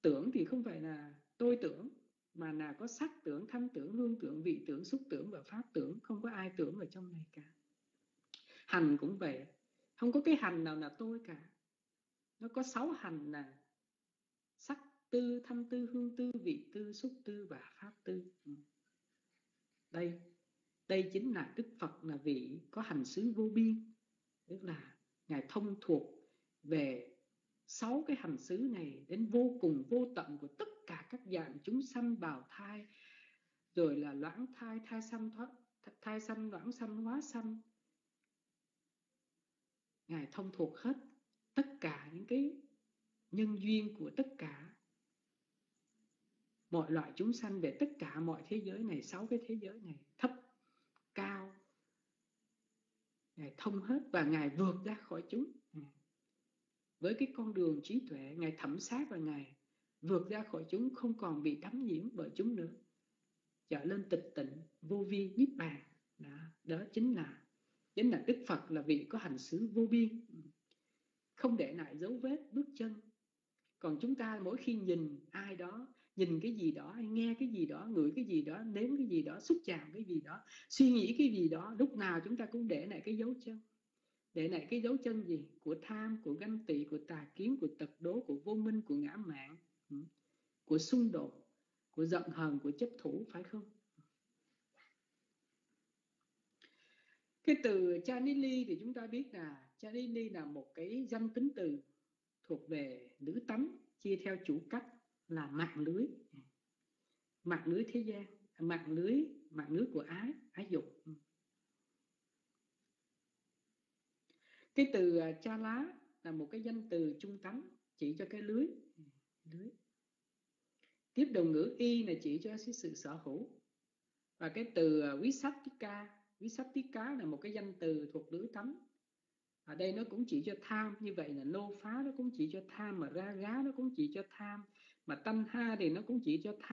Speaker 3: Tưởng thì không phải là tôi tưởng, mà là có sắc tưởng, thanh tưởng, hương tưởng, vị tưởng, xúc tưởng và pháp tưởng. Không có ai tưởng ở trong này cả. Hành cũng vậy. Không có cái hành nào là tôi cả. Nó có sáu hành là sắc tư thân tư, hương tư, vị tư, xúc tư và pháp tư. Ừ. Đây đây chính là đức phật là vị có hành xứ vô biên. Tức là ngài thông thuộc về sáu cái hành xứ này đến vô cùng, vô tận của tất cả các dạng chúng sanh, bào thai, rồi là loãng thai thai sanh thoát thai sanh, loãng sanh, hóa sanh. Ngài thông thuộc hết tất cả những cái nhân duyên của tất cả mọi loại chúng sanh về tất cả mọi thế giới này sáu cái thế giới này thấp cao ngài thông hết và ngài vượt ra khỏi chúng. Ừ. Với cái con đường trí tuệ ngài thẩm sát và ngài vượt ra khỏi chúng không còn bị đắm nhiễm bởi chúng nữa. Trở lên tịch tịnh vô vi niết bàn. Đó, đó chính là chính là đức phật là vị có hành xứ vô biên ừ. không để lại dấu vết bước chân. Còn chúng ta mỗi khi nhìn ai đó nhìn cái gì đó hay nghe cái gì đó, ngửi cái gì đó, nếm cái gì đó, xúc chạm cái gì đó, suy nghĩ cái gì đó, lúc nào chúng ta cũng để lại cái dấu chân. Để lại cái dấu chân gì? Của tham, của ganh tị, của tà kiến, của tật đố, của vô minh, của ngã mạng ừ, của xung đột, của giận hờn, của chấp thủ, phải không? Cái từ chanili thì chúng ta biết là chanili là một cái danh tính từ thuộc về nữ tánh, chia theo chủ cách là mạng lưới. Mạng lưới thế gian, mạng lưới mạng lưới của ái ái dục. Cái từ à, cha lá là một cái danh từ trung tánh chỉ cho cái lưới. Lưới. Tiếp đồng ngữ y là chỉ cho cái sự sở hữu. Và cái từ quý sách ca quý sách cá là một cái danh từ thuộc lưới tánh. Ở đây nó cũng chỉ cho tham, như vậy là lô phá, nó cũng chỉ cho tham, mà ra gá nó cũng chỉ cho tham mà tâm ha thì nó cũng chỉ cho tham.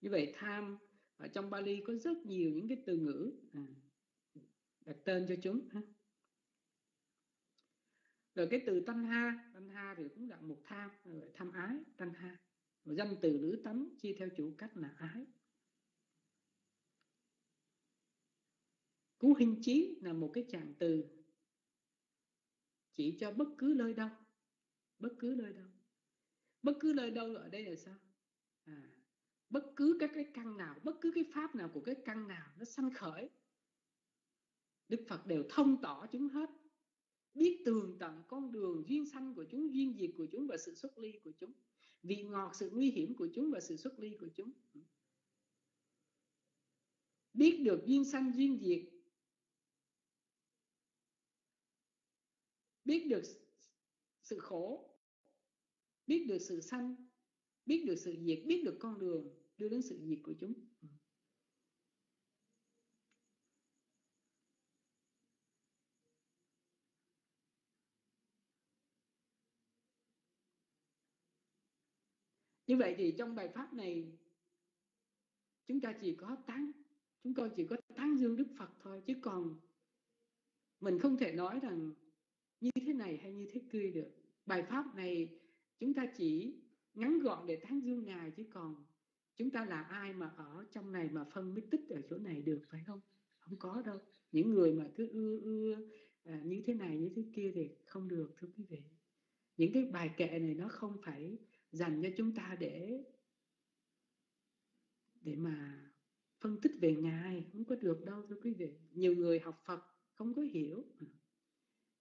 Speaker 3: Như vậy tham ở trong Bali có rất nhiều những cái từ ngữ à, đặt tên cho chúng ha. Rồi cái từ tăng ha tăng ha thì cũng là một tham rồi tham ái tăng ha rồi danh từ lữ tánh chia theo chủ cách là ái. Cú hình chí là một cái trạng từ chỉ cho bất cứ nơi đâu bất cứ nơi đâu. Bất cứ nơi đâu ở đây là sao? À, bất cứ các cái căn nào bất cứ cái pháp nào của cái căn nào nó sanh khởi Đức Phật đều thông tỏ chúng hết. Biết tường tận con đường duyên sanh của chúng duyên diệt của chúng và sự xuất ly của chúng. Vị ngọt sự nguy hiểm của chúng và sự xuất ly của chúng. Biết được duyên sanh duyên diệt. Biết được sự khổ biết được sự sanh, biết được sự diệt, biết được con đường, đưa đến sự diệt của chúng. Ừ. Như vậy thì trong bài pháp này, chúng ta chỉ có tán, chúng con chỉ có tán dương đức phật thôi, chứ còn mình không thể nói rằng như thế này hay như thế kia được. Bài pháp này chúng ta chỉ ngắn gọn để tán dương ngài chứ còn chúng ta là ai mà ở trong này mà phân mít tích ở chỗ này được phải không? Không có đâu. Những người mà cứ ưa ưa à, như thế này như thế kia thì không được thưa quý vị. Những cái bài kệ này nó không phải dành cho chúng ta để để mà phân tích về ngài không có được đâu thưa quý vị. Nhiều người học phật không có hiểu.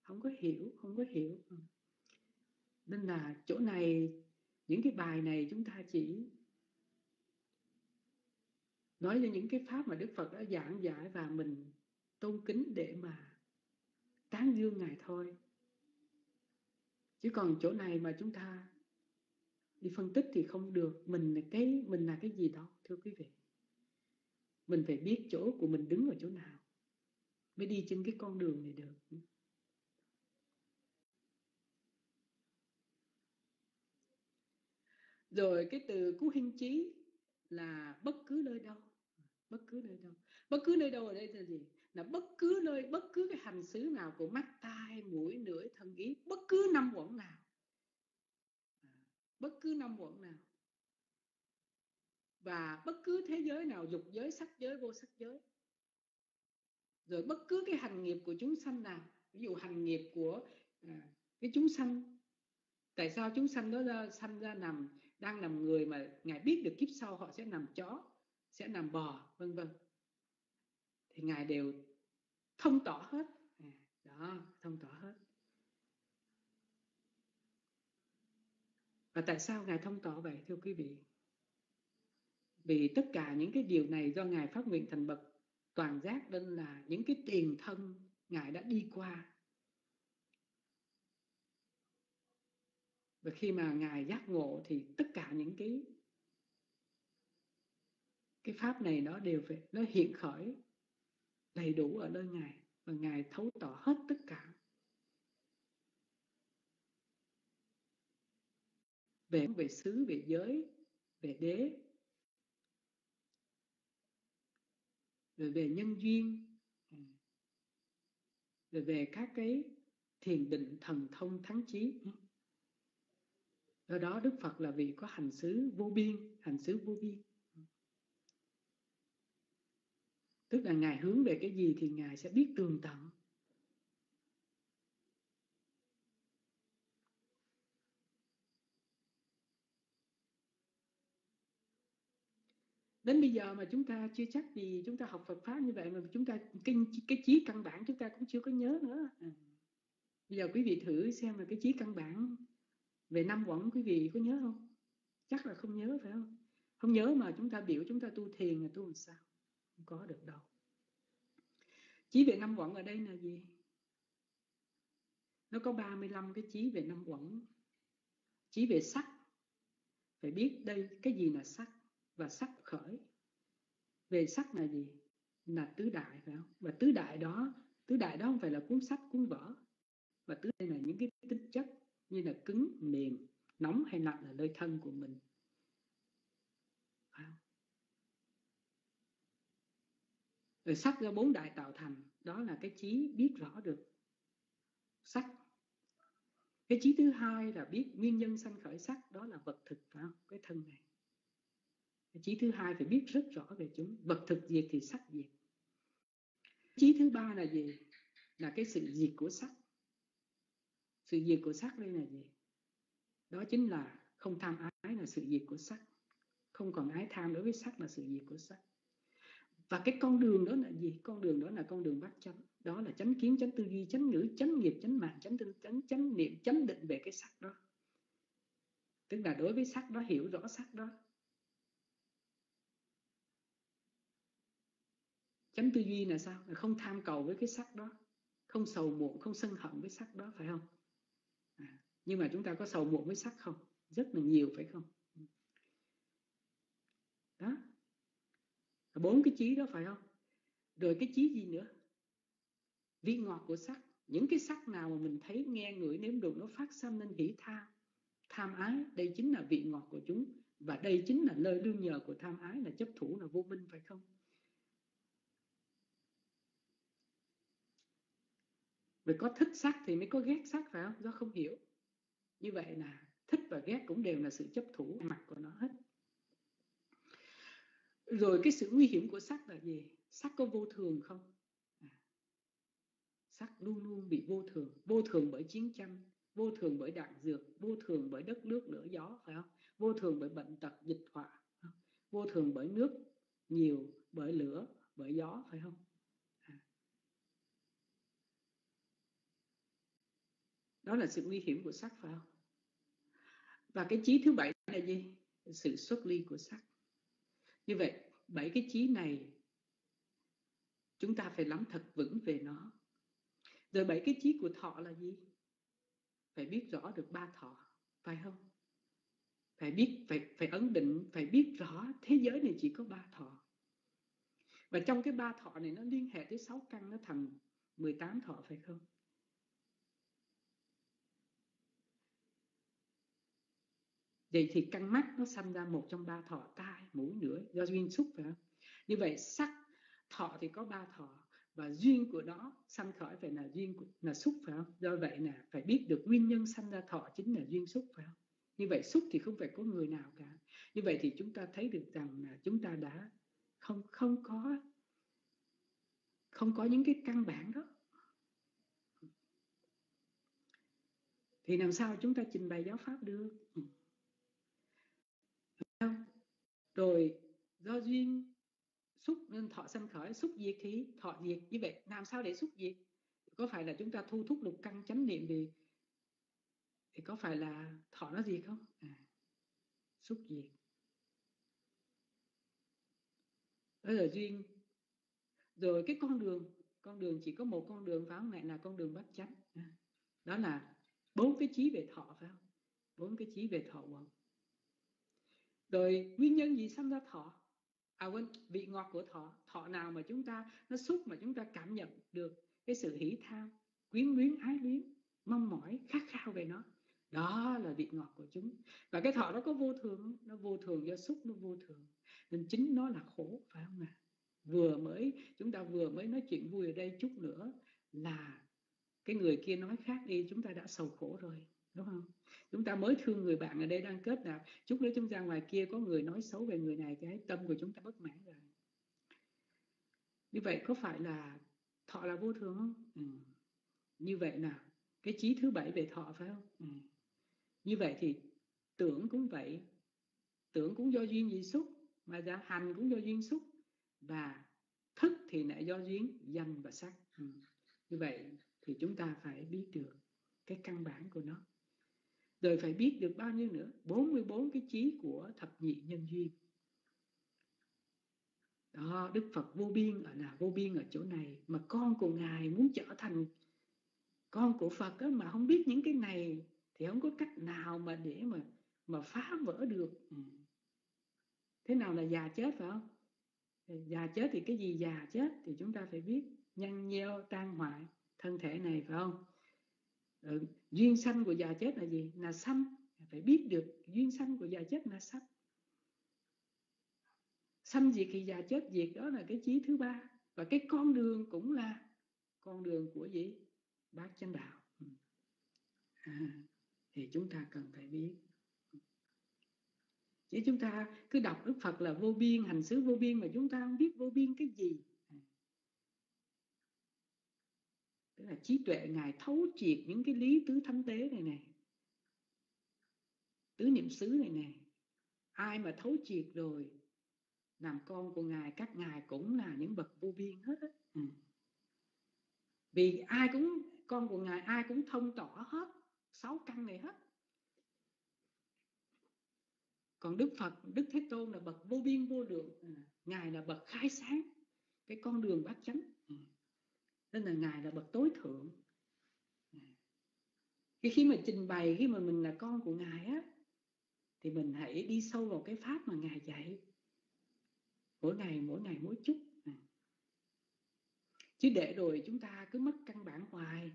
Speaker 3: Không có hiểu không có hiểu nên là chỗ này, những cái bài này chúng ta chỉ nói lên những cái pháp mà đức phật đã giảng giải và mình tôn kính để mà tán dương ngài thôi. Chứ còn chỗ này mà chúng ta đi phân tích thì không được. Mình là cái, mình là cái gì đó, thưa quý vị? Mình phải biết chỗ của mình đứng ở chỗ nào mới đi trên cái con đường này được. Rồi cái từ cú hình chí là bất cứ nơi đâu. Bất cứ nơi đâu. Bất cứ nơi đâu ở đây là gì? Là bất cứ nơi bất cứ cái hành xứ nào của mắt tai mũi lưỡi thân ý bất cứ năm quẩn nào. À, bất cứ năm quẩn nào. Và bất cứ thế giới nào dục giới sắc giới vô sắc giới. Rồi bất cứ cái hành nghiệp của chúng sanh nào. Ví dụ hành nghiệp của à, cái chúng sanh. Tại sao chúng sanh đó ra sanh ra nằm đang nằm người mà ngài biết được kiếp sau họ sẽ nằm chó, sẽ nằm bò, vân vân. Thì ngài đều thông tỏ hết. À, đó, thông tỏ hết. Và tại sao ngài thông tỏ vậy, thưa quý vị? Vì tất cả những cái điều này do ngài phát nguyện thành bậc toàn giác, nên là những cái tiền thân ngài đã đi qua và khi mà ngài giác ngộ thì tất cả những cái cái pháp này nó đều phải, nó hiện khởi đầy đủ ở nơi ngài và ngài thấu tỏ hết tất cả. Về về xứ, về giới, về đế, rồi về nhân duyên, rồi về các cái thiền định thần thông thắng trí do đó đức phật là vị có hành xứ vô biên, hành xứ vô biên tức là ngài hướng về cái gì thì ngài sẽ biết tường tận đến bây giờ mà chúng ta chưa chắc gì chúng ta học Phật pháp như vậy mà chúng ta, cái cái trí căn bản chúng ta cũng chưa có nhớ nữa à. bây giờ quý vị thử xem là cái trí căn bản về năm quẩn quý vị có nhớ không? Chắc là không nhớ, phải không? Không nhớ mà chúng ta biểu, chúng ta tu thiền là tu làm sao? Không có được đâu. Chí về năm quẩn ở đây là gì? Nó có 35 cái chí về năm quẩn. Chí về sắc. Phải biết đây cái gì là sắc và sắc khởi. Về sắc là gì? Là tứ đại, phải không? Và tứ đại đó, tứ đại đó không phải là cuốn sách, cuốn vở. Và tứ đại là những cái tính chất như là cứng, mềm, nóng hay lạnh ở nơi thân của mình. Rồi sắc do bốn đại tạo thành, đó là cái trí biết rõ được. Sắc cái trí thứ hai là biết nguyên nhân sanh khởi sắc, đó là vật thực, phải không? Cái thân này. Cái trí thứ hai phải biết rất rõ về chúng. Vật thực diệt thì sắc diệt. Trí thứ ba là gì? Là cái sự diệt của sắc sự diệt của sắc đây là gì? Đó chính là không tham ái là sự diệt của sắc không còn ái tham đối với sắc là sự diệt của sắc và cái con đường đó là gì? Con đường đó là con đường bát chánh. Đó là chánh kiến, chánh tư duy, chánh ngữ, chánh nghiệp, chánh mạng, chánh tinh, chánh chánh niệm, chánh định về cái sắc đó. Tức là đối với sắc đó, hiểu rõ sắc đó. Chánh tư duy là sao? Là không tham cầu với cái sắc đó. Không sầu muộn, không sân hận với sắc đó, phải không? À, nhưng mà chúng ta có sầu muộn với sắc không? Rất là nhiều phải không? Ừ. Đó. Bốn cái trí đó phải không? Rồi cái trí gì nữa? Vị ngọt của sắc. Những cái sắc nào mà mình thấy nghe ngửi nếm được nó phát sinh nên hỷ tham. Tham ái đây chính là vị ngọt của chúng. Và đây chính là nơi đương nhờ của tham ái là chấp thủ là vô minh phải không? Vì có thích sắc thì mới có ghét sắc phải không? Do không hiểu. Như vậy là thích và ghét cũng đều là sự chấp thủ mặt của nó hết. Rồi cái sự nguy hiểm của sắc là gì? Sắc có vô thường không? À. Sắc luôn luôn bị vô thường. Vô thường bởi chiến tranh, vô thường bởi đạn dược, vô thường bởi đất nước lửa gió phải không? Vô thường bởi bệnh tật dịch họa, vô thường bởi nước nhiều, bởi lửa, bởi gió phải không? Đó là sự nguy hiểm của sắc phải không? Và cái trí thứ bảy là gì? Sự xuất ly của sắc như vậy, bảy cái trí này, chúng ta phải nắm thật vững về nó. Rồi bảy cái trí của thọ là gì? Phải biết rõ được ba thọ, phải không? Phải biết, phải phải ấn định, phải biết rõ thế giới này chỉ có ba thọ. Và trong cái ba thọ này nó liên hệ tới sáu căn, nó thành 18 thọ, phải không? Vậy thì căn mắt nó sanh ra một trong ba thọ tai mũi nữa do duyên xúc phải không? Như vậy sắc thọ thì có ba thọ và duyên của nó sanh khởi phải là duyên của, là xúc phải không? Do vậy là phải biết được nguyên nhân sanh ra thọ chính là duyên xúc phải không? Như vậy xúc thì không phải có người nào cả. Như vậy thì chúng ta thấy được rằng là chúng ta đã không không có không có những cái căn bản đó. Thì làm sao chúng ta trình bày giáo pháp được? Ừ rồi do duyên xúc nên thọ sanh khởi xúc diệt thì thọ diệt. Như vậy làm sao để xúc diệt? Có phải là chúng ta thu thúc lục căn chánh niệm thì thì có phải là thọ nó gì không? À, xúc diệt. Đó là duyên. Rồi cái con đường con đường chỉ có một con đường phải không? Mẹ là con đường bát chánh. À, đó là bốn cái trí về thọ phải không? Bốn cái trí về thọ quần rồi nguyên nhân gì sanh ra thọ. À quên, vị ngọt của thọ. Thọ nào mà chúng ta, nó xúc mà chúng ta cảm nhận được cái sự hỷ tham quyến luyến, ái luyến, mong mỏi, khát khao về nó. Đó là vị ngọt của chúng. Và cái thọ đó có vô thường không? nó vô thường do xúc, nó vô thường. Nên chính nó là khổ phải không ạ? Vừa mới, chúng ta vừa mới nói chuyện vui ở đây chút nữa là cái người kia nói khác đi, chúng ta đã sầu khổ rồi, đúng không? Chúng ta mới thương người bạn ở đây đang kết nạp. Chút nữa chúng ta ngoài kia có người nói xấu về người này, cái tâm của chúng ta bất mãn rồi. Như vậy có phải là thọ là vô thường không? Ừ. như vậy là cái trí thứ bảy về thọ phải không? Ừ. như vậy thì tưởng cũng vậy. Tưởng cũng do duyên gì xúc, mà ra hành cũng do duyên xúc, và thức thì lại do duyên, danh và sắc. Ừ. như vậy thì chúng ta phải biết được cái căn bản của nó rồi phải biết được bao nhiêu nữa. 44 cái trí của thập nhị nhân duyên. Đó Đức Phật vô biên ở là vô biên ở chỗ này. Mà con của ngài muốn trở thành con của Phật đó, mà không biết những cái này thì không có cách nào mà để mà mà phá vỡ được. Ừ. thế nào là già chết phải không? Già chết thì cái gì già chết thì chúng ta phải biết. Nhăn nheo tan hoại thân thể này phải không? Ừ, duyên sanh của già chết là gì? Là sanh. Phải biết được duyên sanh của già chết là sanh. Sanh diệt thì già chết diệt đó là cái chí thứ ba. Và cái con đường cũng là con đường của gì? Bát chánh đạo. Ừ. À, thì chúng ta cần phải biết. Chứ chúng ta cứ đọc Đức Phật là vô biên hành xứ vô biên mà chúng ta không biết vô biên cái gì. Tức là trí tuệ ngài thấu triệt những cái lý tứ thánh tế này này tứ niệm xứ này này ai mà thấu triệt rồi, làm con của ngài, các ngài cũng là những bậc vô biên hết á. Ừ. vì ai cũng, con của ngài ai cũng thông tỏ hết, sáu căn này hết. Còn đức phật, đức thế tôn là bậc vô biên vô lượng. Ừ. Ngài là bậc khai sáng. Cái con đường bát chánh. Ừ nên là ngài là bậc tối thượng. Cái khi mà trình bày, khi mà mình là con của ngài á, thì mình hãy đi sâu vào cái pháp mà ngài dạy. Mỗi ngày mỗi ngày, mỗi chút. Chứ để rồi chúng ta cứ mất căn bản hoài.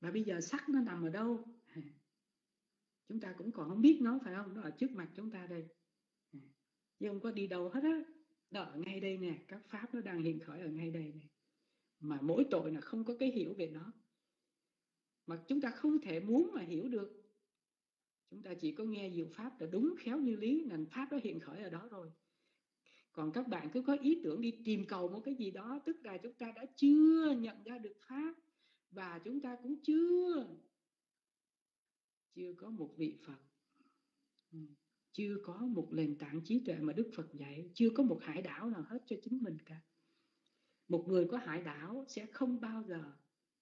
Speaker 3: Và bây giờ sắc nó nằm ở đâu chúng ta cũng còn không biết nó, phải không? Nó ở trước mặt chúng ta đây. À, chứ không có đi đâu hết á. Nó ở ngay đây nè, các pháp nó đang hiện khởi ở ngay đây nè. Mà mỗi tội là không có cái hiểu về nó. Mà chúng ta không thể muốn mà hiểu được. Chúng ta chỉ có nghe diệu pháp là đúng khéo như lý là pháp nó hiện khởi ở đó rồi. Còn các bạn cứ có ý tưởng đi tìm cầu một cái gì đó, tức là chúng ta đã chưa nhận ra được pháp và chúng ta cũng chưa chưa có một vị phật. Ừ. Chưa có một nền tảng trí tuệ mà đức phật dạy. Chưa có một hải đảo nào hết cho chính mình cả. Một người có hải đảo sẽ không bao giờ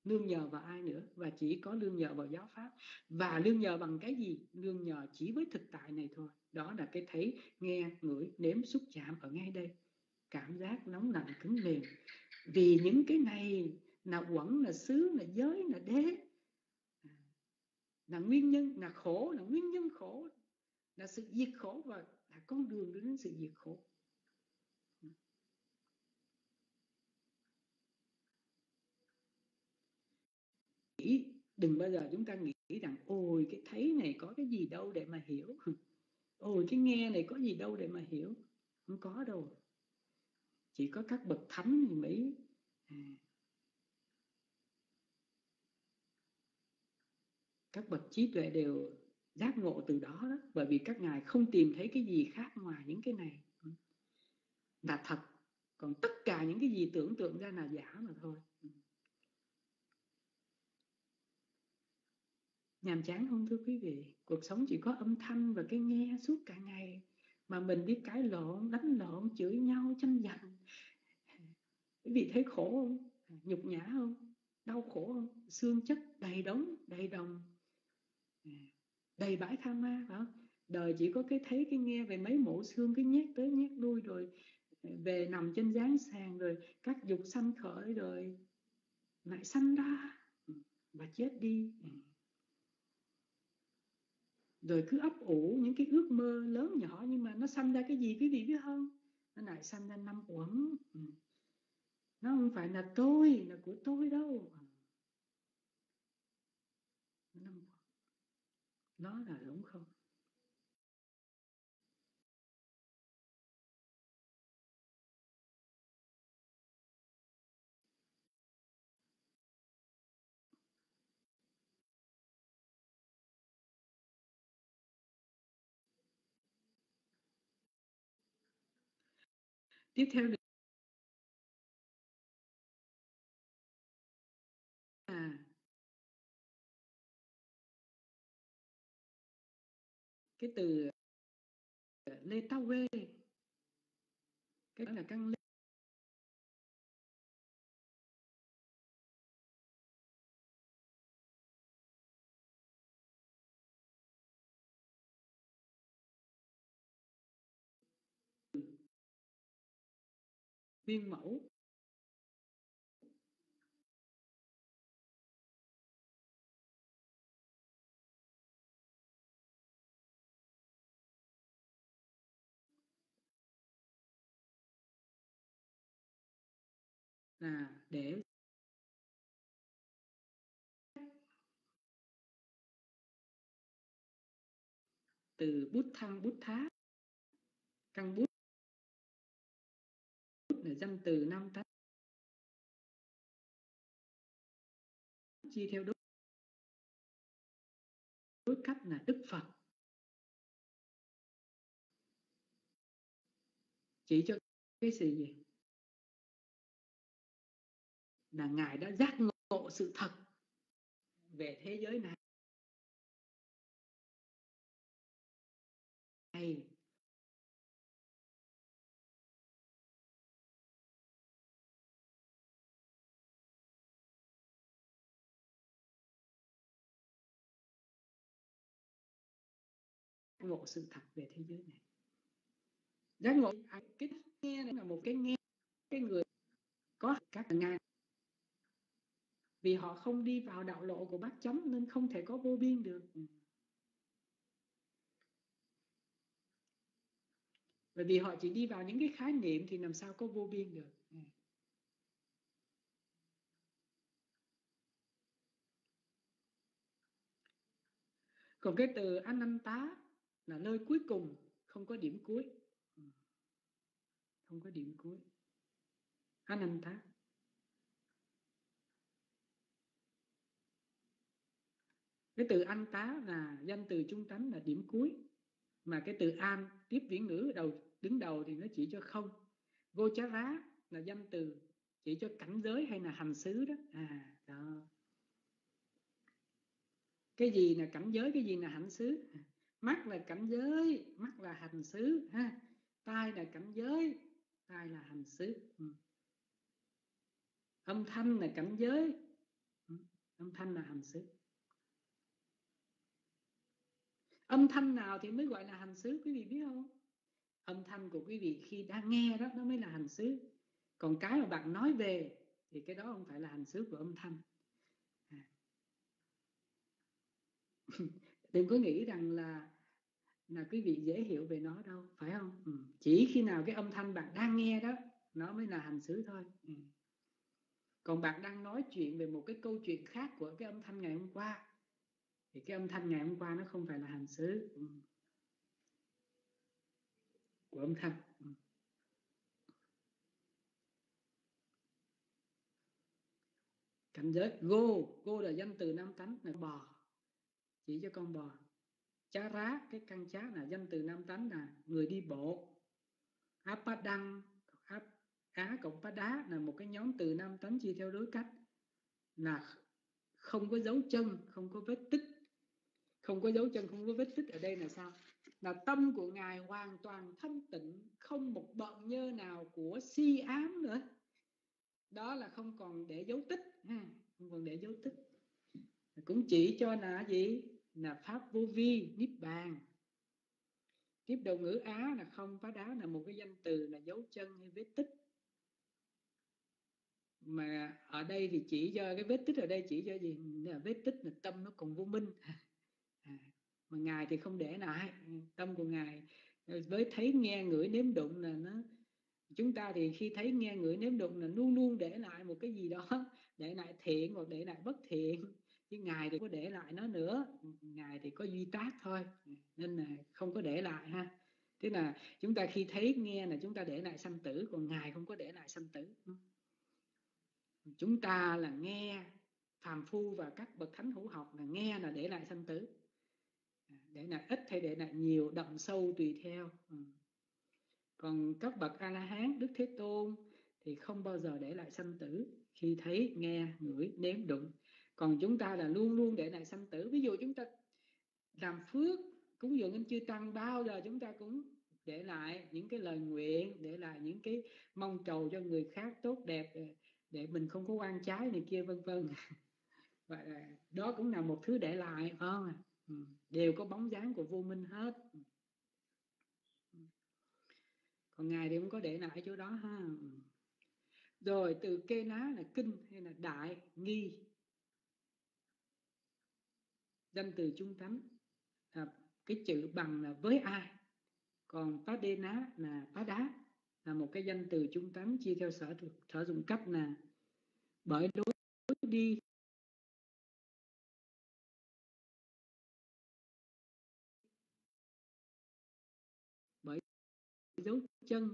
Speaker 3: nương nhờ vào ai nữa, và chỉ có nương nhờ vào giáo pháp. Và nương nhờ bằng cái gì? Nương nhờ chỉ với thực tại này thôi. Đó là cái thấy nghe, ngửi, nếm, xúc chạm ở ngay đây. Cảm giác nóng lạnh cứng mềm vì những cái này là quẩn, là xứ, là giới, là đế là nguyên nhân là khổ là nguyên nhân khổ. Là sự diệt khổ và là con đường đến sự diệt khổ. Nghĩ đừng bao giờ chúng ta nghĩ rằng ôi cái thấy này có cái gì đâu để mà hiểu. Ôi cái nghe này có gì đâu để mà hiểu. Không có đâu. Chỉ có các bậc thánh thì mới à, các bậc trí tuệ đều giác ngộ từ đó đó, bởi vì các ngài không tìm thấy cái gì khác ngoài những cái này. Là thật, còn tất cả những cái gì tưởng tượng ra là giả mà thôi. Nhàm chán không, thưa quý vị? Cuộc sống chỉ có âm thanh và cái nghe suốt cả ngày, mà mình đi cãi lộn, đánh lộn, chửi nhau tranh giành quý vị thấy khổ không? Nhục nhã không? Đau khổ không? Xương chất đầy đống, đầy đồng. À, đầy bãi tham ma, phải không? Đời chỉ có cái thấy, cái nghe về mấy mổ xương, cái nhét tới nhét lui rồi à, về nằm trên dáng sàn rồi các dục sanh khởi rồi lại sanh ra ừ, và chết đi ừ. rồi cứ ấp ủ những cái ước mơ lớn nhỏ nhưng mà nó sanh ra cái gì quý vị biết không? Nó lại sanh ra năm uẩn ừ. nó không phải là tôi, là của tôi đâu. Nó là đúng không tiếp cái từ ờ, lê tao quê cái đó là căn lê viên mẫu. Là để từ bút thăng, bút thá, căng bút bút là dâm từ năm tháng chia theo đốt đốt cách là đức phật. Chỉ cho cái gì gì? Là ngài đã giác ngộ sự thật về thế giới này. Này. Ngộ sự thật về thế giới này. Giác ngộ cái nghe này là một cái nghe, cái người có các ngài vì họ không đi vào đạo lộ của bát chánh nên không thể có vô biên được ừ. bởi vì họ chỉ đi vào những cái khái niệm thì làm sao có vô biên được ừ. còn cái từ ananta là nơi cuối cùng không có điểm cuối ừ. không có điểm cuối ananta cái từ anh tá là danh từ trung tánh là điểm cuối. Mà cái từ an, tiếp viễn ngữ, đầu, đứng đầu thì nó chỉ cho không. Vô chá rá là danh từ chỉ cho cảnh giới hay là hành xứ đó. À đó. Cái gì là cảnh giới, cái gì là hành xứ? Mắt là cảnh giới, mắt là hành xứ, ha. Tai là cảnh giới, tai là hành xứ. Ừ. âm thanh là cảnh giới. Ừ. âm thanh là hành xứ. Âm thanh nào thì mới gọi là hành xứ, quý vị biết không âm thanh của quý vị khi đang nghe đó, nó mới là hành xứ còn cái mà bạn nói về thì cái đó không phải là hành xứ của âm thanh à. đừng có nghĩ rằng là là quý vị dễ hiểu về nó đâu, phải không ừ. chỉ khi nào cái âm thanh bạn đang nghe đó, nó mới là hành xứ thôi ừ. còn bạn đang nói chuyện về một cái câu chuyện khác của cái âm thanh ngày hôm qua thì cái âm thanh ngày hôm qua nó không phải là hành xứ ừ. của âm thanh. Ừ. Cảnh giới go go là danh từ nam tánh là bò. Chỉ cho con bò. Chá rá, cái căn chá là danh từ nam tánh là người đi bộ. Áp đăng áp, á cộng pa đá là một cái nhóm từ nam tánh chia theo đối cách là không có dấu chân, không có vết tích không có dấu chân, không có vết tích ở đây là sao? Là tâm của ngài hoàn toàn thanh tịnh, không một bận nhơ nào của si ám nữa. Đó là không còn để dấu tích. Ừ, không còn để dấu tích. Cũng chỉ cho là gì? Là pháp vô vi, niết bàn. Tiếp đầu ngữ á là không phá đá, là một cái danh từ, là dấu chân hay vết tích. Mà ở đây thì chỉ cho cái vết tích ở đây chỉ cho gì? Là vết tích là tâm nó còn vô minh à, mà ngài thì không để lại. Ừ, tâm của ngài ờ, với thấy nghe ngửi nếm đụng là nó chúng ta thì khi thấy nghe ngửi nếm đụng là luôn luôn để lại một cái gì đó để lại thiện hoặc để lại bất thiện. Chứ ngài thì có để lại nó nữa. Ừ, ngài thì có duy tác thôi. Ừ, nên là không có để lại ha. Tức là chúng ta khi thấy nghe là chúng ta để lại sanh tử còn ngài không có để lại sanh tử. Chúng ta là nghe phàm phu và các bậc thánh hữu học là nghe là để lại sanh tử để lại ít hay để lại nhiều đậm sâu tùy theo. Ừ. còn các bậc a la hán đức thế tôn thì không bao giờ để lại sanh tử. Khi thấy nghe ngửi nếm đụng. Còn chúng ta là luôn luôn để lại sanh tử. Ví dụ chúng ta làm phước cúng dường anh chư tăng bao giờ chúng ta cũng để lại những cái lời nguyện để lại những cái mong cầu cho người khác tốt đẹp để mình không có quan trái này kia vân vân. Và đó cũng là một thứ để lại phải không ừ, đều có bóng dáng của vô minh hết. Còn ngài thì không có để lại chỗ đó ha. Rồi, từ kê ná là kinh hay là đại nghi? Danh từ trung thánh là cái chữ bằng là với ai? Còn phá đê ná là phá đá, là một cái danh từ trung tánh chia theo sở sở dụng cách là bởi đối đi dấu chân.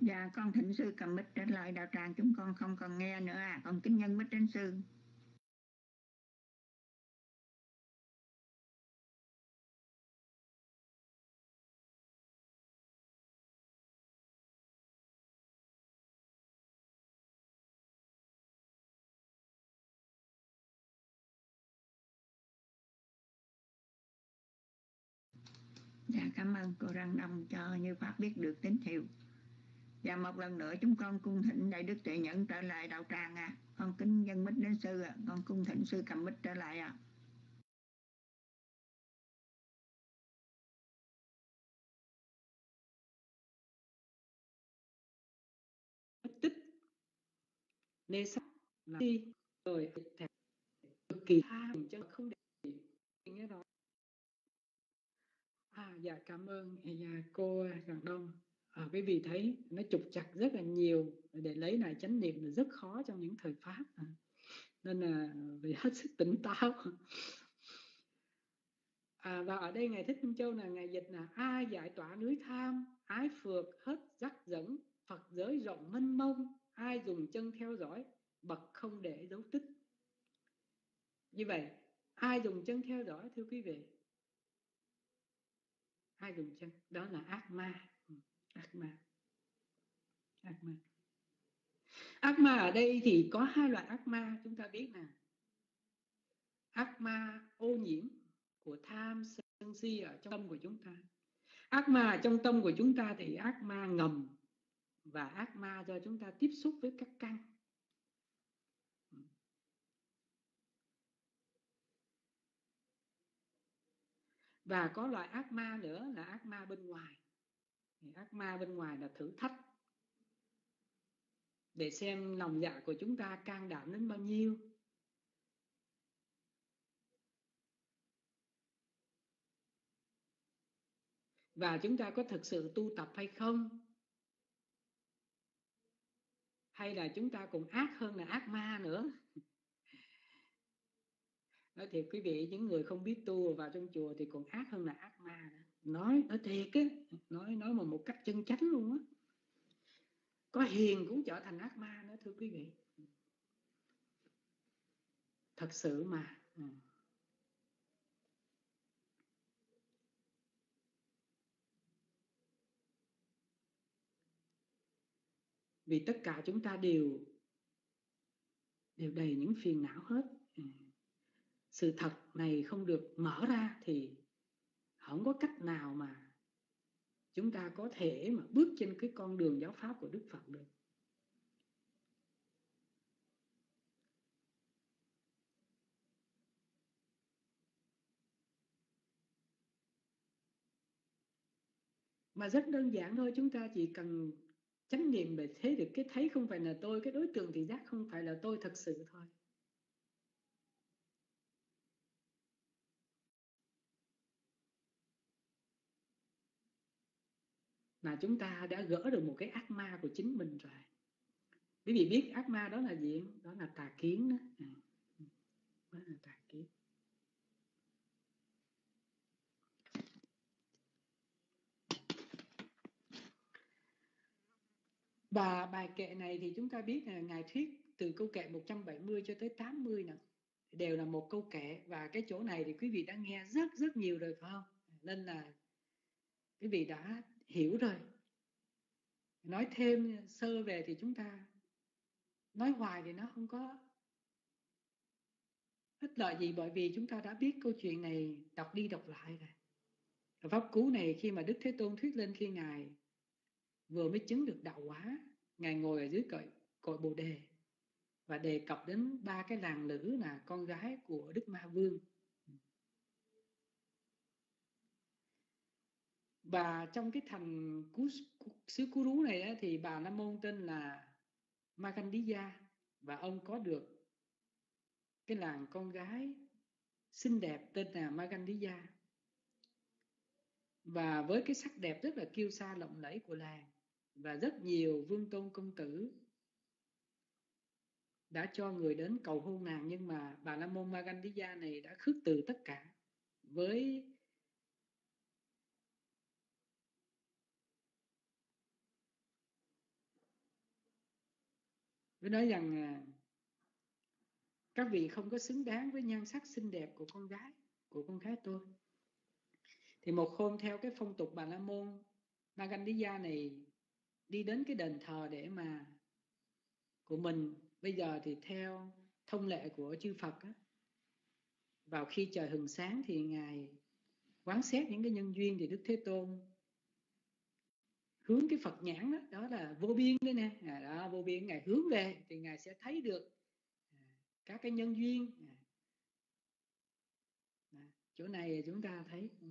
Speaker 10: Dạ con thỉnh sư cầm mic trở lời đạo tràng chúng con không còn nghe nữa à. Con kính nhân mic đến sư. Dạ cảm ơn cô Răng Đông cho Như Pháp biết được tín hiệu. Và một lần nữa chúng con cung thỉnh Đại Đức Tuệ Nhẫn trở lại đạo tràng à. Con kính dân mít đến sư à. Con cung thỉnh sư cầm mít trở lại à.
Speaker 3: tích nê sắc là đi rồi cực kỳ tham chứ không để nghe đó à dạ cảm ơn dạ, cô gần Đông à, quý vị thấy nó trục chặt rất là nhiều. Để lấy lại chánh niệm là rất khó trong những thời pháp. À. nên là phải hết sức tỉnh táo. À, và ở đây ngài thích minh châu là ngài dịch là ai giải tỏa núi tham ái phược hết dắt dẫn phật giới rộng mênh mông ai dùng chân theo dõi bậc không để dấu tích. Như vậy ai dùng chân theo dõi thưa quý vị? Ai dùng chân? Đó là ác ma ác ma. Ác ma. Ác ma ở đây thì có hai loại ác ma, chúng ta biết nè. Ác ma ô nhiễm của tham sân si ở trong tâm của chúng ta. Ác ma trong tâm của chúng ta thì ác ma ngầm và ác ma do chúng ta tiếp xúc với các căn. Và có loại ác ma nữa là ác ma bên ngoài ác ma bên ngoài là thử thách. Để xem lòng dạ của chúng ta can đảm đến bao nhiêu. Và chúng ta có thực sự tu tập hay không? Hay là chúng ta cũng ác hơn là ác ma nữa? Nói thiệt quý vị, những người không biết tu vào trong chùa thì còn ác hơn là ác ma nói nói thiệt á, nói nói mà một cách chân chánh luôn á có hiền cũng trở thành ác ma nữa, thưa quý vị thật sự mà ừ. vì tất cả chúng ta đều đều đầy những phiền não hết ừ. sự thật này không được mở ra thì không có cách nào mà chúng ta có thể mà bước trên cái con đường giáo pháp của đức phật được. Mà rất đơn giản thôi, chúng ta chỉ cần chánh niệm để thấy được cái thấy không phải là tôi, cái đối tượng thị giác không phải là tôi thật sự thôi. Mà chúng ta đã gỡ được một cái ác ma của chính mình rồi. Quý vị biết ác ma đó là gì không? đó là tà kiến đó, à, ừ. đó là tà kiến. Và bài kệ này thì chúng ta biết là Ngài thuyết từ câu kệ 170 cho tới 80 nè. Đều là một câu kệ và cái chỗ này thì quý vị đã nghe rất rất nhiều rồi phải không? Nên là quý vị đã hiểu rồi. Nói thêm sơ về thì chúng ta, nói hoài thì nó không có ích lợi gì bởi vì chúng ta đã biết câu chuyện này đọc đi đọc lại rồi. Pháp cú này khi mà Đức Thế Tôn thuyết lên khi Ngài vừa mới chứng được đạo hóa ngài ngồi ở dưới cội cội bồ đề và đề cập đến ba cái làng nữ là con gái của đức ma vương và trong cái thành cú, xứ cú rú này á, thì bà Nam môn tên là Magandiya. Và ông có được cái làng con gái xinh đẹp tên là Magandiya. Và với cái sắc đẹp rất là kiêu sa lộng lẫy của làng và rất nhiều vương tôn công tử đã cho người đến cầu hôn nàng. Nhưng mà bà la môn Magandiya này đã khước từ tất cả với mới nói rằng à, các vị không có xứng đáng với nhan sắc xinh đẹp của con gái của con gái tôi. Thì một hôm theo cái phong tục bà la môn Magandiya này đi đến cái đền thờ để mà của mình. Bây giờ thì theo thông lệ của chư Phật á, vào khi trời hừng sáng thì ngài quán xét những cái nhân duyên thì Đức Thế Tôn hướng cái Phật nhãn đó đó là vô biên đấy nè. À, đó vô biên ngài hướng về thì ngài sẽ thấy được à, các cái nhân duyên à. Chỗ này chúng ta thấy ừ.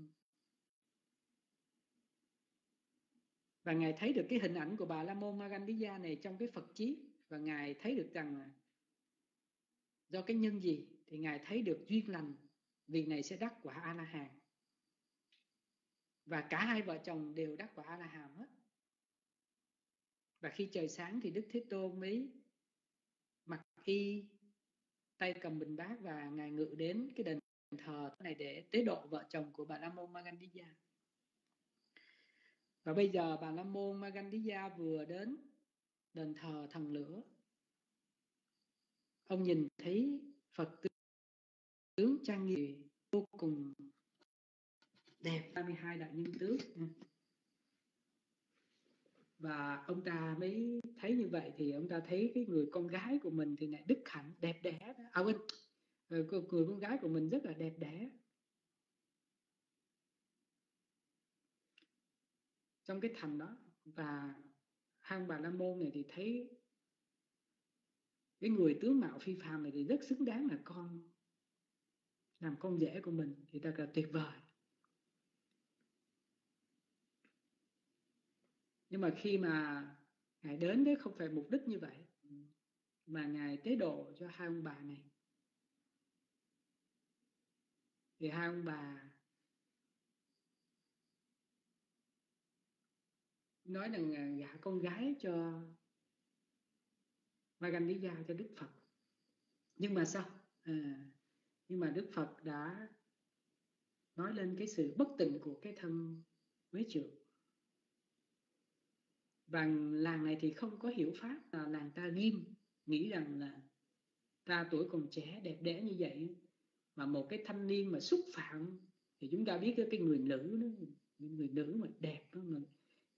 Speaker 3: và ngài thấy được cái hình ảnh của bà la môn Magandiya này trong cái Phật chí và ngài thấy được rằng do cái nhân gì thì ngài thấy được duyên lành vì này sẽ đắc quả a la hán và cả hai vợ chồng đều đắc quả a la hán hết và khi trời sáng thì đức thế tôn mới mặc y, tay cầm bình bát và ngài ngự đến cái đền thờ này để tế độ vợ chồng của bà la môn Magandiya. Và bây giờ bà la môn Magandiya vừa đến đền thờ thần lửa. Ông nhìn thấy phật tướng trang nghiêm vô cùng đẹp. 32 đại nhân tướng và ông ta mới thấy như vậy thì ông ta thấy cái người con gái của mình thì lại đức hạnh, đẹp đẽ. À quên, người con gái của mình rất là đẹp đẽ. Trong cái thành đó, và hang bà la môn này thì thấy cái người tướng mạo phi phàm này thì rất xứng đáng là con, làm con rể của mình. Thì thật là tuyệt vời. Nhưng mà khi mà ngài đến đấy không phải mục đích như vậy mà ngài tế độ cho hai ông bà này. Thì hai ông bà nói rằng gả con gái cho Magandiya cho Đức Phật. Nhưng mà sao? À, nhưng mà Đức Phật đã nói lên cái sự bất tịnh của cái thân mấy trượng và làng này thì không có hiểu pháp là làng ta ghim nghĩ rằng là ta tuổi còn trẻ đẹp đẽ như vậy. Mà một cái thanh niên mà xúc phạm thì chúng ta biết cái người nữ đó những người nữ mà đẹp đó người,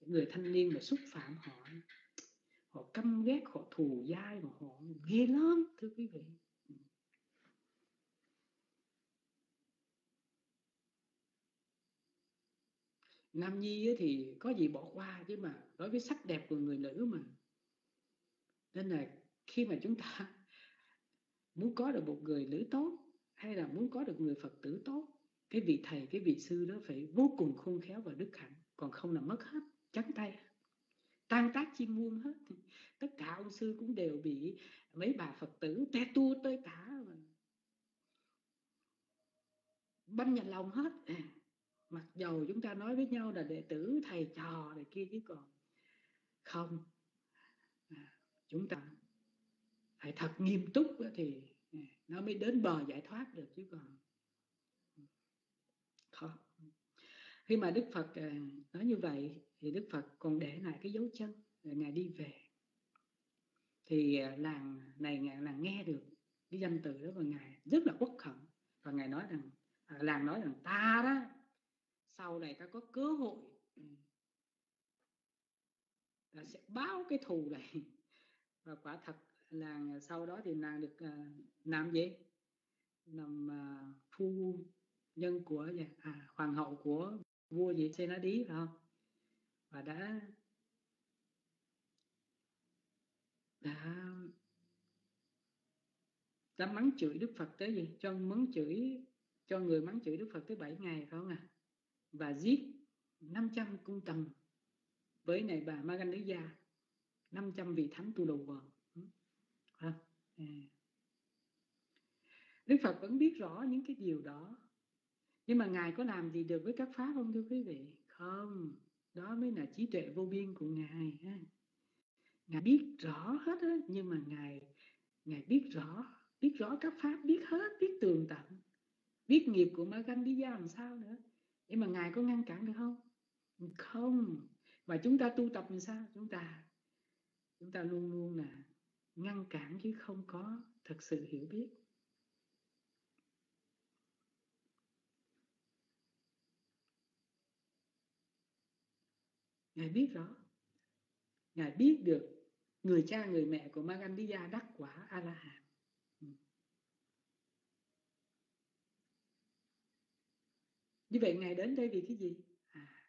Speaker 3: người thanh niên mà xúc phạm họ họ căm ghét họ thù dai mà họ ghê lắm thưa quý vị. Nam nhi thì có gì bỏ qua chứ mà, đối với sắc đẹp của người nữ mà. Nên là khi mà chúng ta muốn có được một người nữ tốt, hay là muốn có được người phật tử tốt, cái vị thầy, cái vị sư đó phải vô cùng khôn khéo và đức hạnh, còn không là mất hết, trắng tay, tan tác chim muôn hết. Tất cả ông sư cũng đều bị mấy bà phật tử te tua tới cả banh nhà lòng hết. À, mặc dầu chúng ta nói với nhau là đệ tử thầy trò này kia chứ còn không. À, chúng ta phải thật nghiêm túc thì à, nó mới đến bờ giải thoát được chứ còn khó khi mà đức phật à, nói như vậy thì đức phật còn để lại cái dấu chân rồi ngài đi về. Thì à, làng này ngài là nghe được cái danh từ đó và ngài rất là uất khẩn và ngài nói rằng làng nói rằng ta đó sau này ta có cơ hội. Ừ. Ta sẽ báo cái thù này. Và quả thật là sau đó thì nàng được uh, làm gì? Làm uh, phu nhân của? À, hoàng hậu của vua gì? Xe nó đi phải không? Và đã đã đã mắng chửi Đức Phật tới gì? Cho mắng chửi cho người mắng chửi Đức Phật tới 7 ngày phải không ạ? à? Và giết 500 cung tần với này bà Magandiya 500 vị thánh tu đầu vợ ừ. à. Đức Phật vẫn biết rõ những cái điều đó. Nhưng mà Ngài có làm gì được với các pháp không thưa quý vị? Không. Đó mới là trí tuệ vô biên của Ngài ha. Ngài biết rõ hết á, nhưng mà Ngài Ngài biết rõ biết rõ các pháp biết hết biết tường tận. Biết nghiệp của Magandiya làm sao nữa nhưng mà ngài có ngăn cản được không? Không. Và chúng ta tu tập làm sao? Chúng ta chúng ta luôn luôn là ngăn cản chứ không có thật sự hiểu biết. Ngài biết rõ. Ngài biết được người cha người mẹ của Magandhya đắc quả a la hán ừ như vậy ngài đến đây vì cái gì? À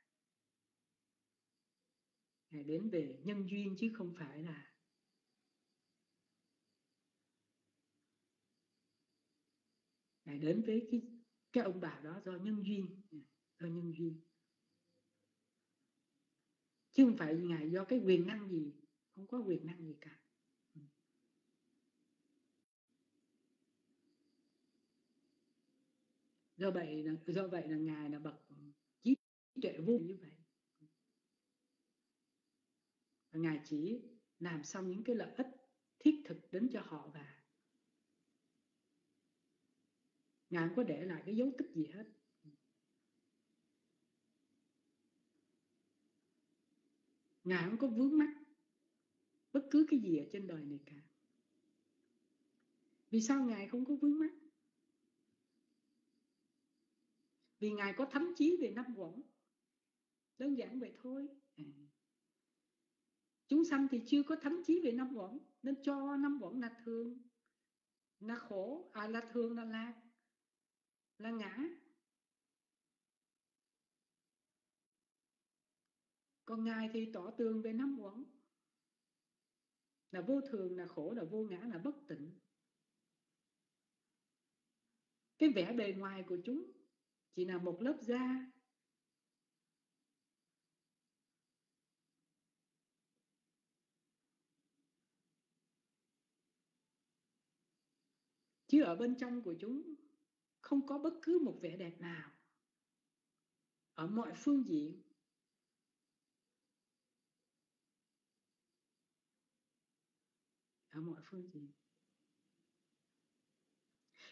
Speaker 3: ngài đến về nhân duyên chứ không phải là ngài đến với cái cái ông bà đó do nhân duyên. Do nhân duyên. Chứ không phải ngài do cái quyền năng gì, không có quyền năng gì cả. Do vậy là do vậy là ngài là bậc trí tuệ vô như vậy. Và ngài chỉ làm xong những cái lợi ích thiết thực đến cho họ và ngài không có để lại cái dấu tích gì hết. Ngài không có vướng mắc bất cứ cái gì ở trên đời này cả. Vì sao ngài không có vướng mắc? Vì ngài có thấm chí về năm quẩn. Đơn giản vậy thôi. À. chúng sanh thì chưa có thấm chí về năm quẩn, nên cho năm quẩn là thường. Là khổ à là thường là lạc, là ngã. Còn ngài thì tỏ tường về năm quẩn. Là vô thường, là khổ, là vô ngã, là bất tịnh. Cái vẻ bề ngoài của chúng chỉ là một lớp da. Chứ ở bên trong của chúng không có bất cứ một vẻ đẹp nào. Ở mọi phương diện. Ở mọi phương diện.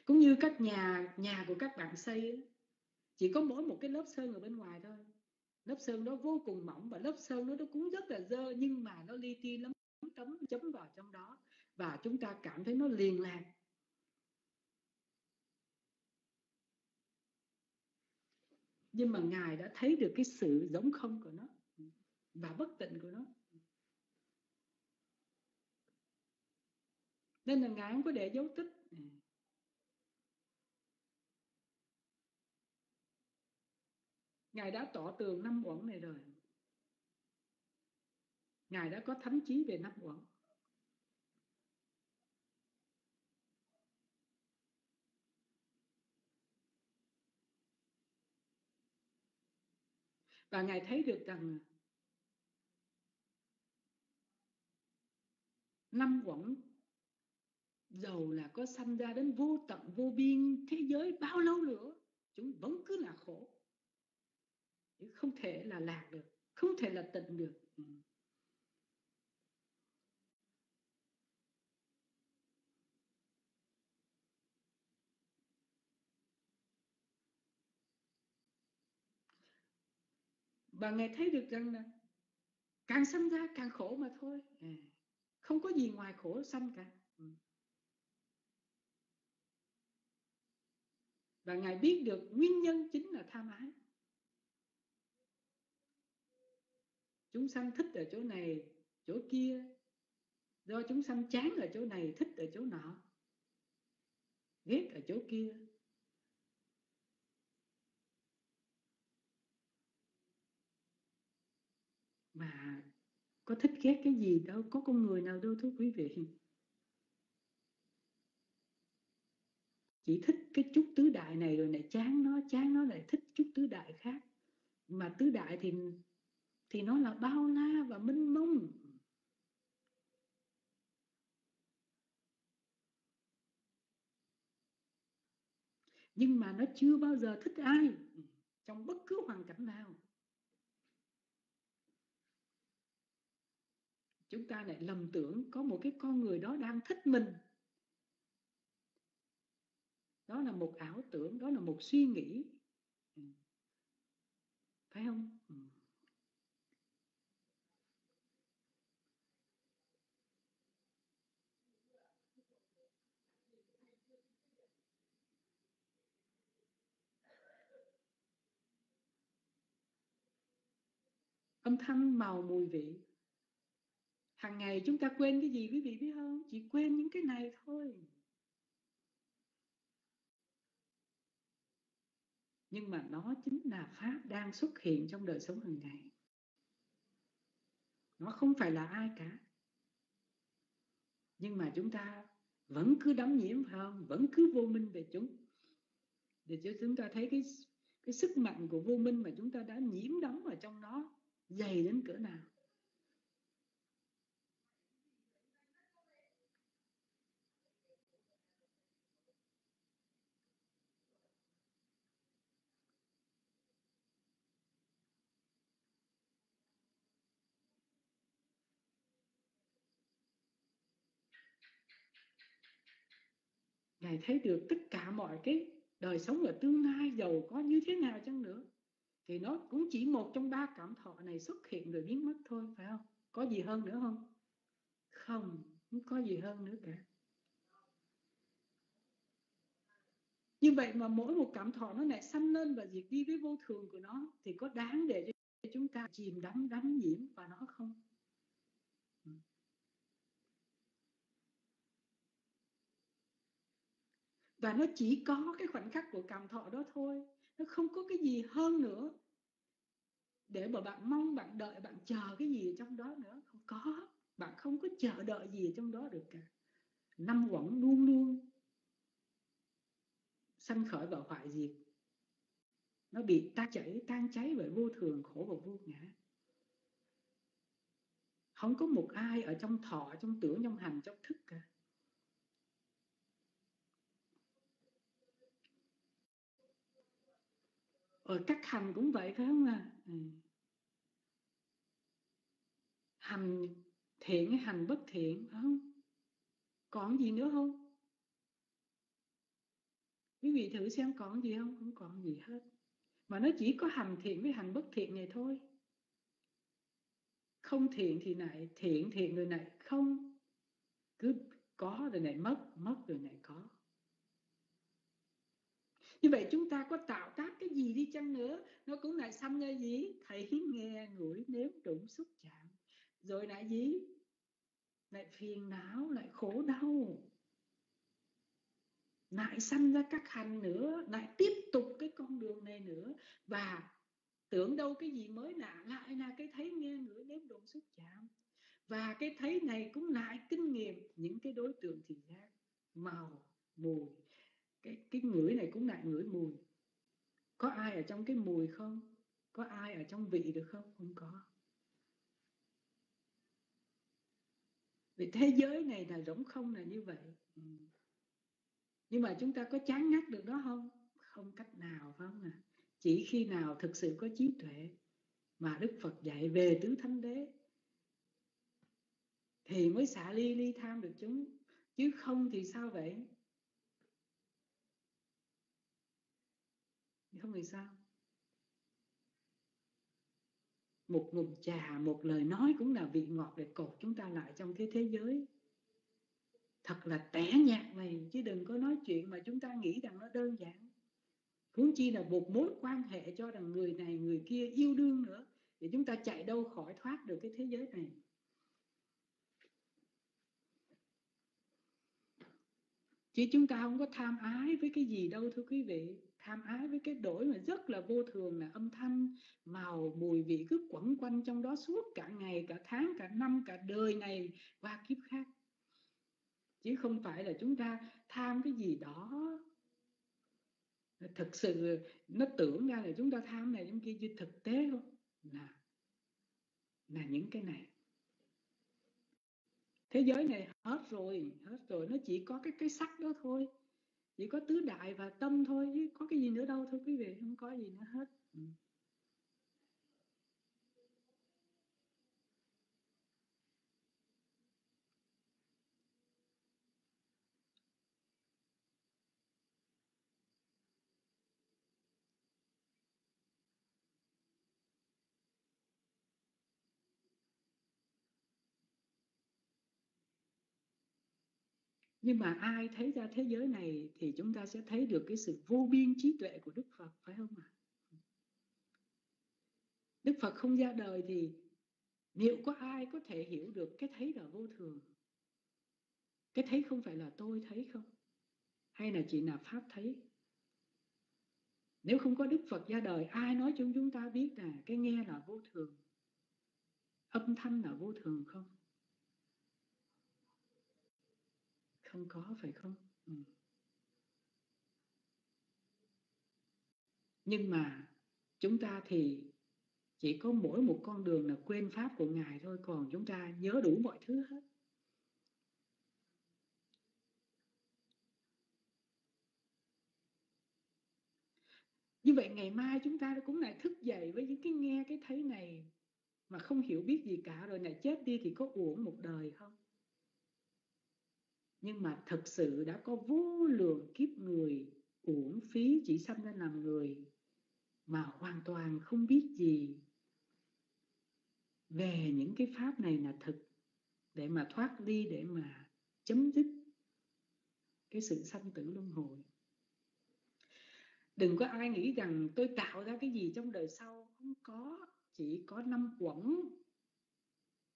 Speaker 3: Cũng như các nhà nhà của các bạn xây ấy, chỉ có mỗi một cái lớp sơn ở bên ngoài thôi. Lớp sơn đó vô cùng mỏng và lớp sơn đó nó cũng rất là dơ, nhưng mà nó li ti lắm chấm chấm vào trong đó và chúng ta cảm thấy nó liền lạc. Nhưng mà ngài đã thấy được cái sự giống không của nó và bất tịnh của nó. Nên là ngài không có để dấu tích. À. ngài đã tỏ tường năm uẩn này rồi. Ngài đã có thấm chí về năm uẩn. Và ngài thấy được rằng năm uẩn dầu là có sanh ra đến vô tận vô biên thế giới bao lâu nữa, chúng vẫn cứ là khổ không thể là lạc được không thể là tận được. Ừ. Và ngài thấy được rằng là càng sanh ra càng khổ mà thôi. À, không có gì ngoài khổ sanh cả. Ừ. Và ngài biết được nguyên nhân chính là tham ái chúng sanh thích ở chỗ này, chỗ kia. Do chúng sanh chán ở chỗ này, thích ở chỗ nọ. Ghét ở chỗ kia. Mà có thích ghét cái gì đâu, có con người nào đâu thưa quý vị. Chỉ thích cái chút tứ đại này rồi lại chán nó chán nó lại thích chút tứ đại khác. Mà tứ đại thì thì nó là bao la và minh mông. Nhưng mà nó chưa bao giờ thích ai trong bất cứ hoàn cảnh nào. Chúng ta lại lầm tưởng có một cái con người đó đang thích mình. Đó là một ảo tưởng, đó là một suy nghĩ. Ừ. Phải không? Ừ. âm thanh màu mùi vị. Hàng ngày chúng ta quên cái gì quý vị biết không? Chỉ quên những cái này thôi. Nhưng mà nó chính là pháp đang xuất hiện trong đời sống hàng ngày. Nó không phải là ai cả. Nhưng mà chúng ta vẫn cứ đắm nhiễm phải không? Vẫn cứ vô minh về chúng. Để cho chúng ta thấy cái cái sức mạnh của vô minh mà chúng ta đã nhiễm đắm ở trong nó dày đến cỡ nào? Ngài thấy được tất cả mọi cái đời sống ở tương lai, giàu có như thế nào chăng nữa? Thì nó cũng chỉ một trong ba cảm thọ này xuất hiện rồi biến mất thôi, phải không? Có gì hơn nữa không? Không không có gì hơn nữa cả. Như vậy mà mỗi một cảm thọ nó lại sanh lên và diệt đi với vô thường của nó, thì có đáng để cho chúng ta chìm đắm đắm nhiễm vào nó không? Và nó chỉ có cái khoảnh khắc của cảm thọ đó thôi nó không có cái gì hơn nữa. Để mà bạn mong, bạn đợi, bạn chờ cái gì ở trong đó nữa, không có. Bạn không có chờ đợi gì ở trong đó được cả. Năm quẩn luôn luôn. Sanh khởi và hoại diệt. Nó bị ta chảy, tan cháy bởi vô thường, khổ và vô ngã. Không có một ai ở trong thọ, trong tưởng, trong hành, trong thức cả. Ừ, rồi các hành cũng vậy phải không ạ? À? hành thiện hay hành bất thiện, phải không? Còn gì nữa không? Quý vị thử xem còn gì không? Không còn gì hết. Mà nó chỉ có hành thiện với hành bất thiện này thôi. Không thiện thì này, thiện thiện rồi này, không. Cứ có rồi này, mất mất rồi này, có như vậy chúng ta có tạo tác cái gì đi chăng nữa? Nó cũng lại xâm ra gì? Thấy nghe ngửi nếm đụng xúc chạm. Rồi lại gì? Lại phiền não, lại khổ đau. Lại sanh ra các hành nữa, lại tiếp tục cái con đường này nữa. Và tưởng đâu cái gì mới lạ, lại là cái thấy nghe ngửi nếm đụng xúc chạm. Và cái thấy này cũng lại kinh nghiệm những cái đối tượng thị giác. Màu, mùi cái cái ngửi này cũng lại ngửi mùi. Có ai ở trong cái mùi không? Có ai ở trong vị được không? Không có. Vì thế giới này là rỗng không là như vậy. Ừ. nhưng mà chúng ta có chán ngắt được nó không? Không cách nào phải không à chỉ khi nào thực sự có trí tuệ mà đức phật dạy về tứ thánh đế, thì mới xả ly ly tham được chúng. Chứ không thì sao vậy? Không thì sao? Một ngụm trà, một lời nói cũng là vị ngọt để cột chúng ta lại trong cái thế giới. Thật là tẻ nhạt này, chứ đừng có nói chuyện mà chúng ta nghĩ rằng nó đơn giản. Huống chi là một mối quan hệ cho rằng người này, người kia yêu đương nữa để chúng ta chạy đâu khỏi thoát được cái thế giới này. Chứ chúng ta không có tham ái với cái gì đâu, thưa quý vị tham ái với cái đổi mà rất là vô thường là âm thanh, màu, mùi vị cứ quẩn quanh trong đó suốt cả ngày, cả tháng, cả năm, cả đời này và kiếp khác. Chứ không phải là chúng ta tham cái gì đó. Thực sự nó tưởng ra là chúng ta tham này trong kia, chứ thực tế không? Là là những cái này. Thế giới này hết rồi hết rồi, nó chỉ có cái cái sắc đó thôi chỉ có tứ đại và tâm thôi chứ có cái gì nữa đâu thưa quý vị, không có gì nữa hết ừ. Nhưng mà ai thấy ra thế giới này thì chúng ta sẽ thấy được cái sự vô biên trí tuệ của Đức Phật, phải không ạ? đức phật không ra đời thì liệu có ai có thể hiểu được cái thấy là vô thường? Cái thấy không phải là tôi thấy không? Hay là chỉ là pháp thấy? Nếu không có đức phật ra đời, ai nói cho chúng ta biết là cái nghe là vô thường, âm thanh là vô thường không? Không có, phải không? Ừ. nhưng mà chúng ta thì chỉ có mỗi một con đường là quên pháp của ngài thôi, còn chúng ta nhớ đủ mọi thứ hết. Như vậy ngày mai chúng ta cũng lại thức dậy với những cái nghe cái thấy này mà không hiểu biết gì cả, rồi này chết đi thì có uổng một đời không? Nhưng mà thật sự đã có vô lượng kiếp người uổng phí chỉ sanh ra làm người mà hoàn toàn không biết gì về những cái pháp này là thực để mà thoát đi, để mà chấm dứt cái sự sanh tử luân hồi. Đừng có ai nghĩ rằng tôi tạo ra cái gì trong đời sau, không có, chỉ có năm quẩn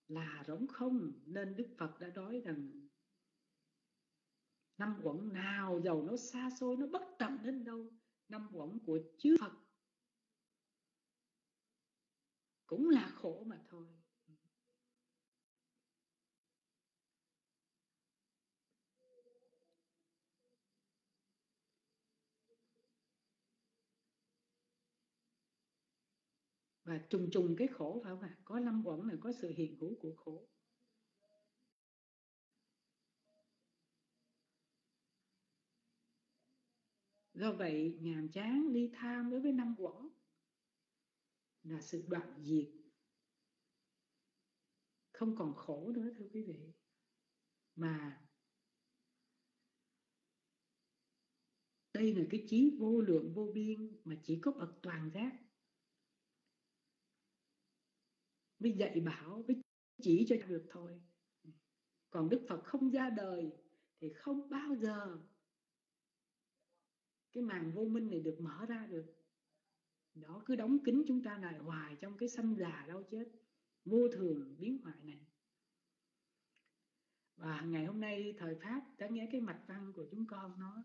Speaker 3: là rỗng không. Nên đức phật đã nói rằng năm quẩn nào giàu nó xa xôi, nó bất tận đến đâu. Năm quẩn của chư phật cũng là khổ mà thôi. Và trùng trùng cái khổ phải không ạ? Có năm quẩn là có sự hiện hữu của khổ. Do vậy nhàm chán ly tham đối với năm quả là sự đoạn diệt. Không còn khổ nữa, thưa quý vị. Mà đây là cái trí vô lượng vô biên mà chỉ có bậc toàn giác. Mới dạy bảo, mới chỉ cho được thôi. Còn đức phật không ra đời thì không bao giờ cái màn vô minh này được mở ra được. Đó cứ đóng kín chúng ta lại hoài trong cái xâm già đau chết vô thường biến hoại này. Và ngày hôm nay thời pháp đã nghe cái mạch văn của chúng con nó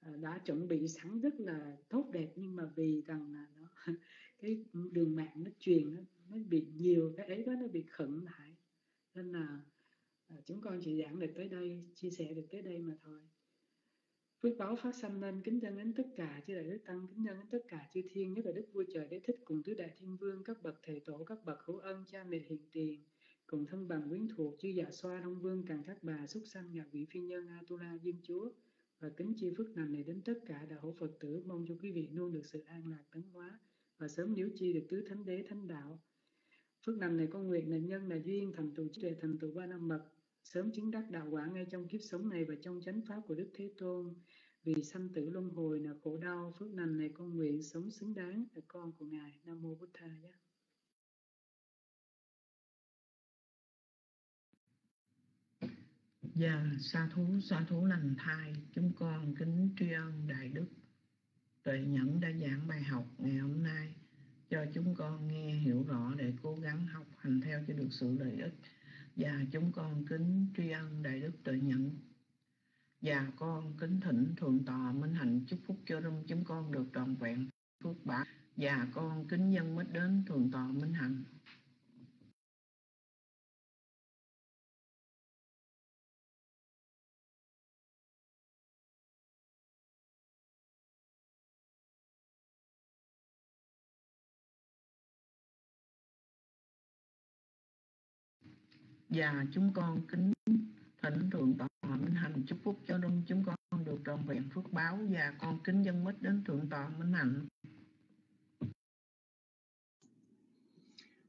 Speaker 3: à, đã chuẩn bị sẵn rất là tốt đẹp nhưng mà vì rằng là nó cái đường mạng nó truyền nó, nó bị nhiều cái ấy đó nó bị khẩn lại. Nên là à, chúng con chỉ giảng được tới đây chia sẻ được tới đây mà thôi phước báo phát sanh lên kính dân đến tất cả chư đại đức tăng, kính dân đến tất cả chư thiên, nhất là đức vua trời, đế thích cùng tứ đại thiên vương, các bậc thầy tổ, các bậc hữu ân, cha mẹ hiền tiền, cùng thân bằng quyến thuộc chư dạ xoa đông vương, càng các bà xuất sanh ngạ vị phi nhân atula, diêm chúa. Và kính chi phước lành này đến tất cả đạo hữu phật tử, mong cho quý vị luôn được sự an lạc tấn hóa. Và sớm níu chi được tứ thánh đế thánh đạo. Phước lành này con nguyện là nhân là duyên, thành tựu trí tuệ, thành tựu ba năm mật sớm chứng đắc đạo quả ngay trong kiếp sống này và trong chánh pháp của Đức Thế Tôn. Vì sanh tử luân hồi là khổ đau, phước lành này con nguyện sống xứng đáng là con của Ngài. Nam Mô Bụt Thầy.
Speaker 5: Dạ, sa thú, sa thú lành thai, chúng con kính tri ân Đại Đức Tuệ Nhẫn đã giảng bài học ngày hôm nay cho chúng con nghe hiểu rõ để cố gắng học hành theo cho được sự lợi ích và chúng con kính tri ân đại đức tự nhận. Và con kính thỉnh thượng tọa minh hạnh chúc phúc cho rung chúng con được trọn vẹn. Phước bả và con kính nhân mít đến thượng tọa minh hạnh. Và chúng con kính thỉnh thượng tọa minh hạnh chúc phúc cho đông chúng con được trọn vẹn phước báo. Và con kính dân mít đến thượng tọa minh hạnh.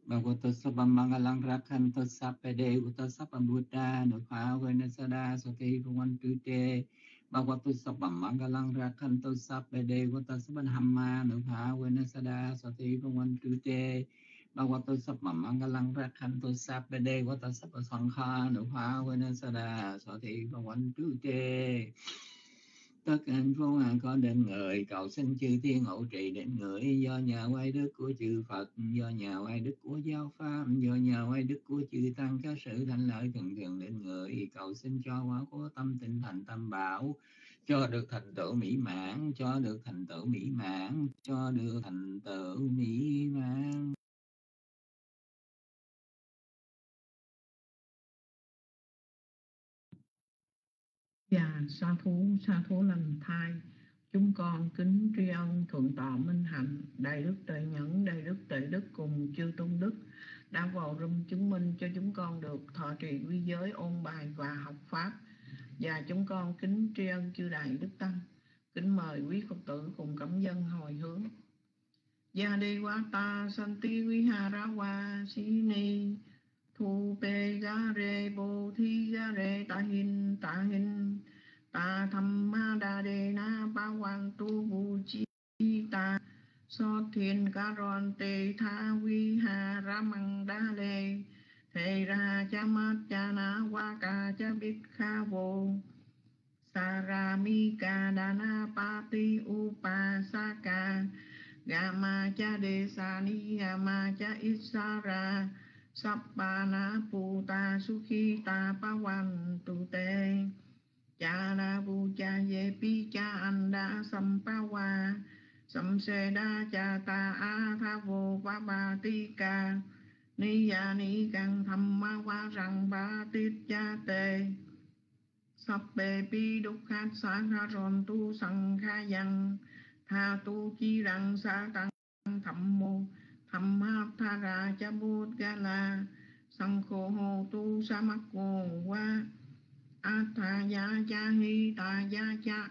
Speaker 1: Bhagavato Sabam Mangalang Rakhanto Sapede Uta Sapam Buddha Nupha Venasada Sati Bhavantu Te Bhagavato Sabam Mangalang Rakhanto Sapede Uta Sabam Hamma Nupha Venasada Sati Bhavantu Te Bhagavato Sabam Mangalang Rakhanto nên sơ Sabam Sankha thị Venasada Sati Trú Chê tất hạnh phúc hàng có đến người cầu xin chư thiên hộ trì đến người do nhà quay đức của chư Phật do nhà quay đức của giáo pháp do nhà quay đức của chư tăng các sự thành lợi thường thường đến người cầu xin cho quả của tâm tinh thành tâm bảo, cho được thành tựu mỹ mãn, cho được thành tựu mỹ mãn, cho được thành tựu mỹ mãn.
Speaker 5: Dạ, sa thú, sa thú lành thai. Chúng con kính tri ân thượng tọa minh hạnh, đại đức tuệ nhẫn, đại đức tuệ đức cùng chư tôn đức đã vào rung chứng minh cho chúng con được thọ trì quy giới ôn bài và học pháp. Và chúng con kính tri ân chư đại đức tăng, kính mời quý Phật tử cùng cảm dân hồi hướng. Gia đi qua ta santi vi ha ra wa si ni thu pe ga re bồ thi ga re ta hin ta hin ta tham ma đa đề na ba hoàng tu vu chi ta so thiên ca ron tê tha vi ha ra măng đa lê thề ra cha mát cha na wa ca cha bít kha vô Saramika Dana Pati Upasaka Gama cha đề sa ni Gama cha Isara Sappana Puta sukhita pavan Tu Te Cha puja Cha Ye Pi Cha Anda Sampawa Sam Se Da Cha Ta A Tha Vô Va Ba Ti Ca Ni Ya Ni Căng Tham Ma va rằng Ba ti Cha te Sappe pi đúc khát sáng ha tu sang kha yang tha tu chi rằng sa tăng thẩm mô thẩm ha tha ra cha bút ga sang khô hồ tu sa mắc cô qua a ya cha hi ta ya cha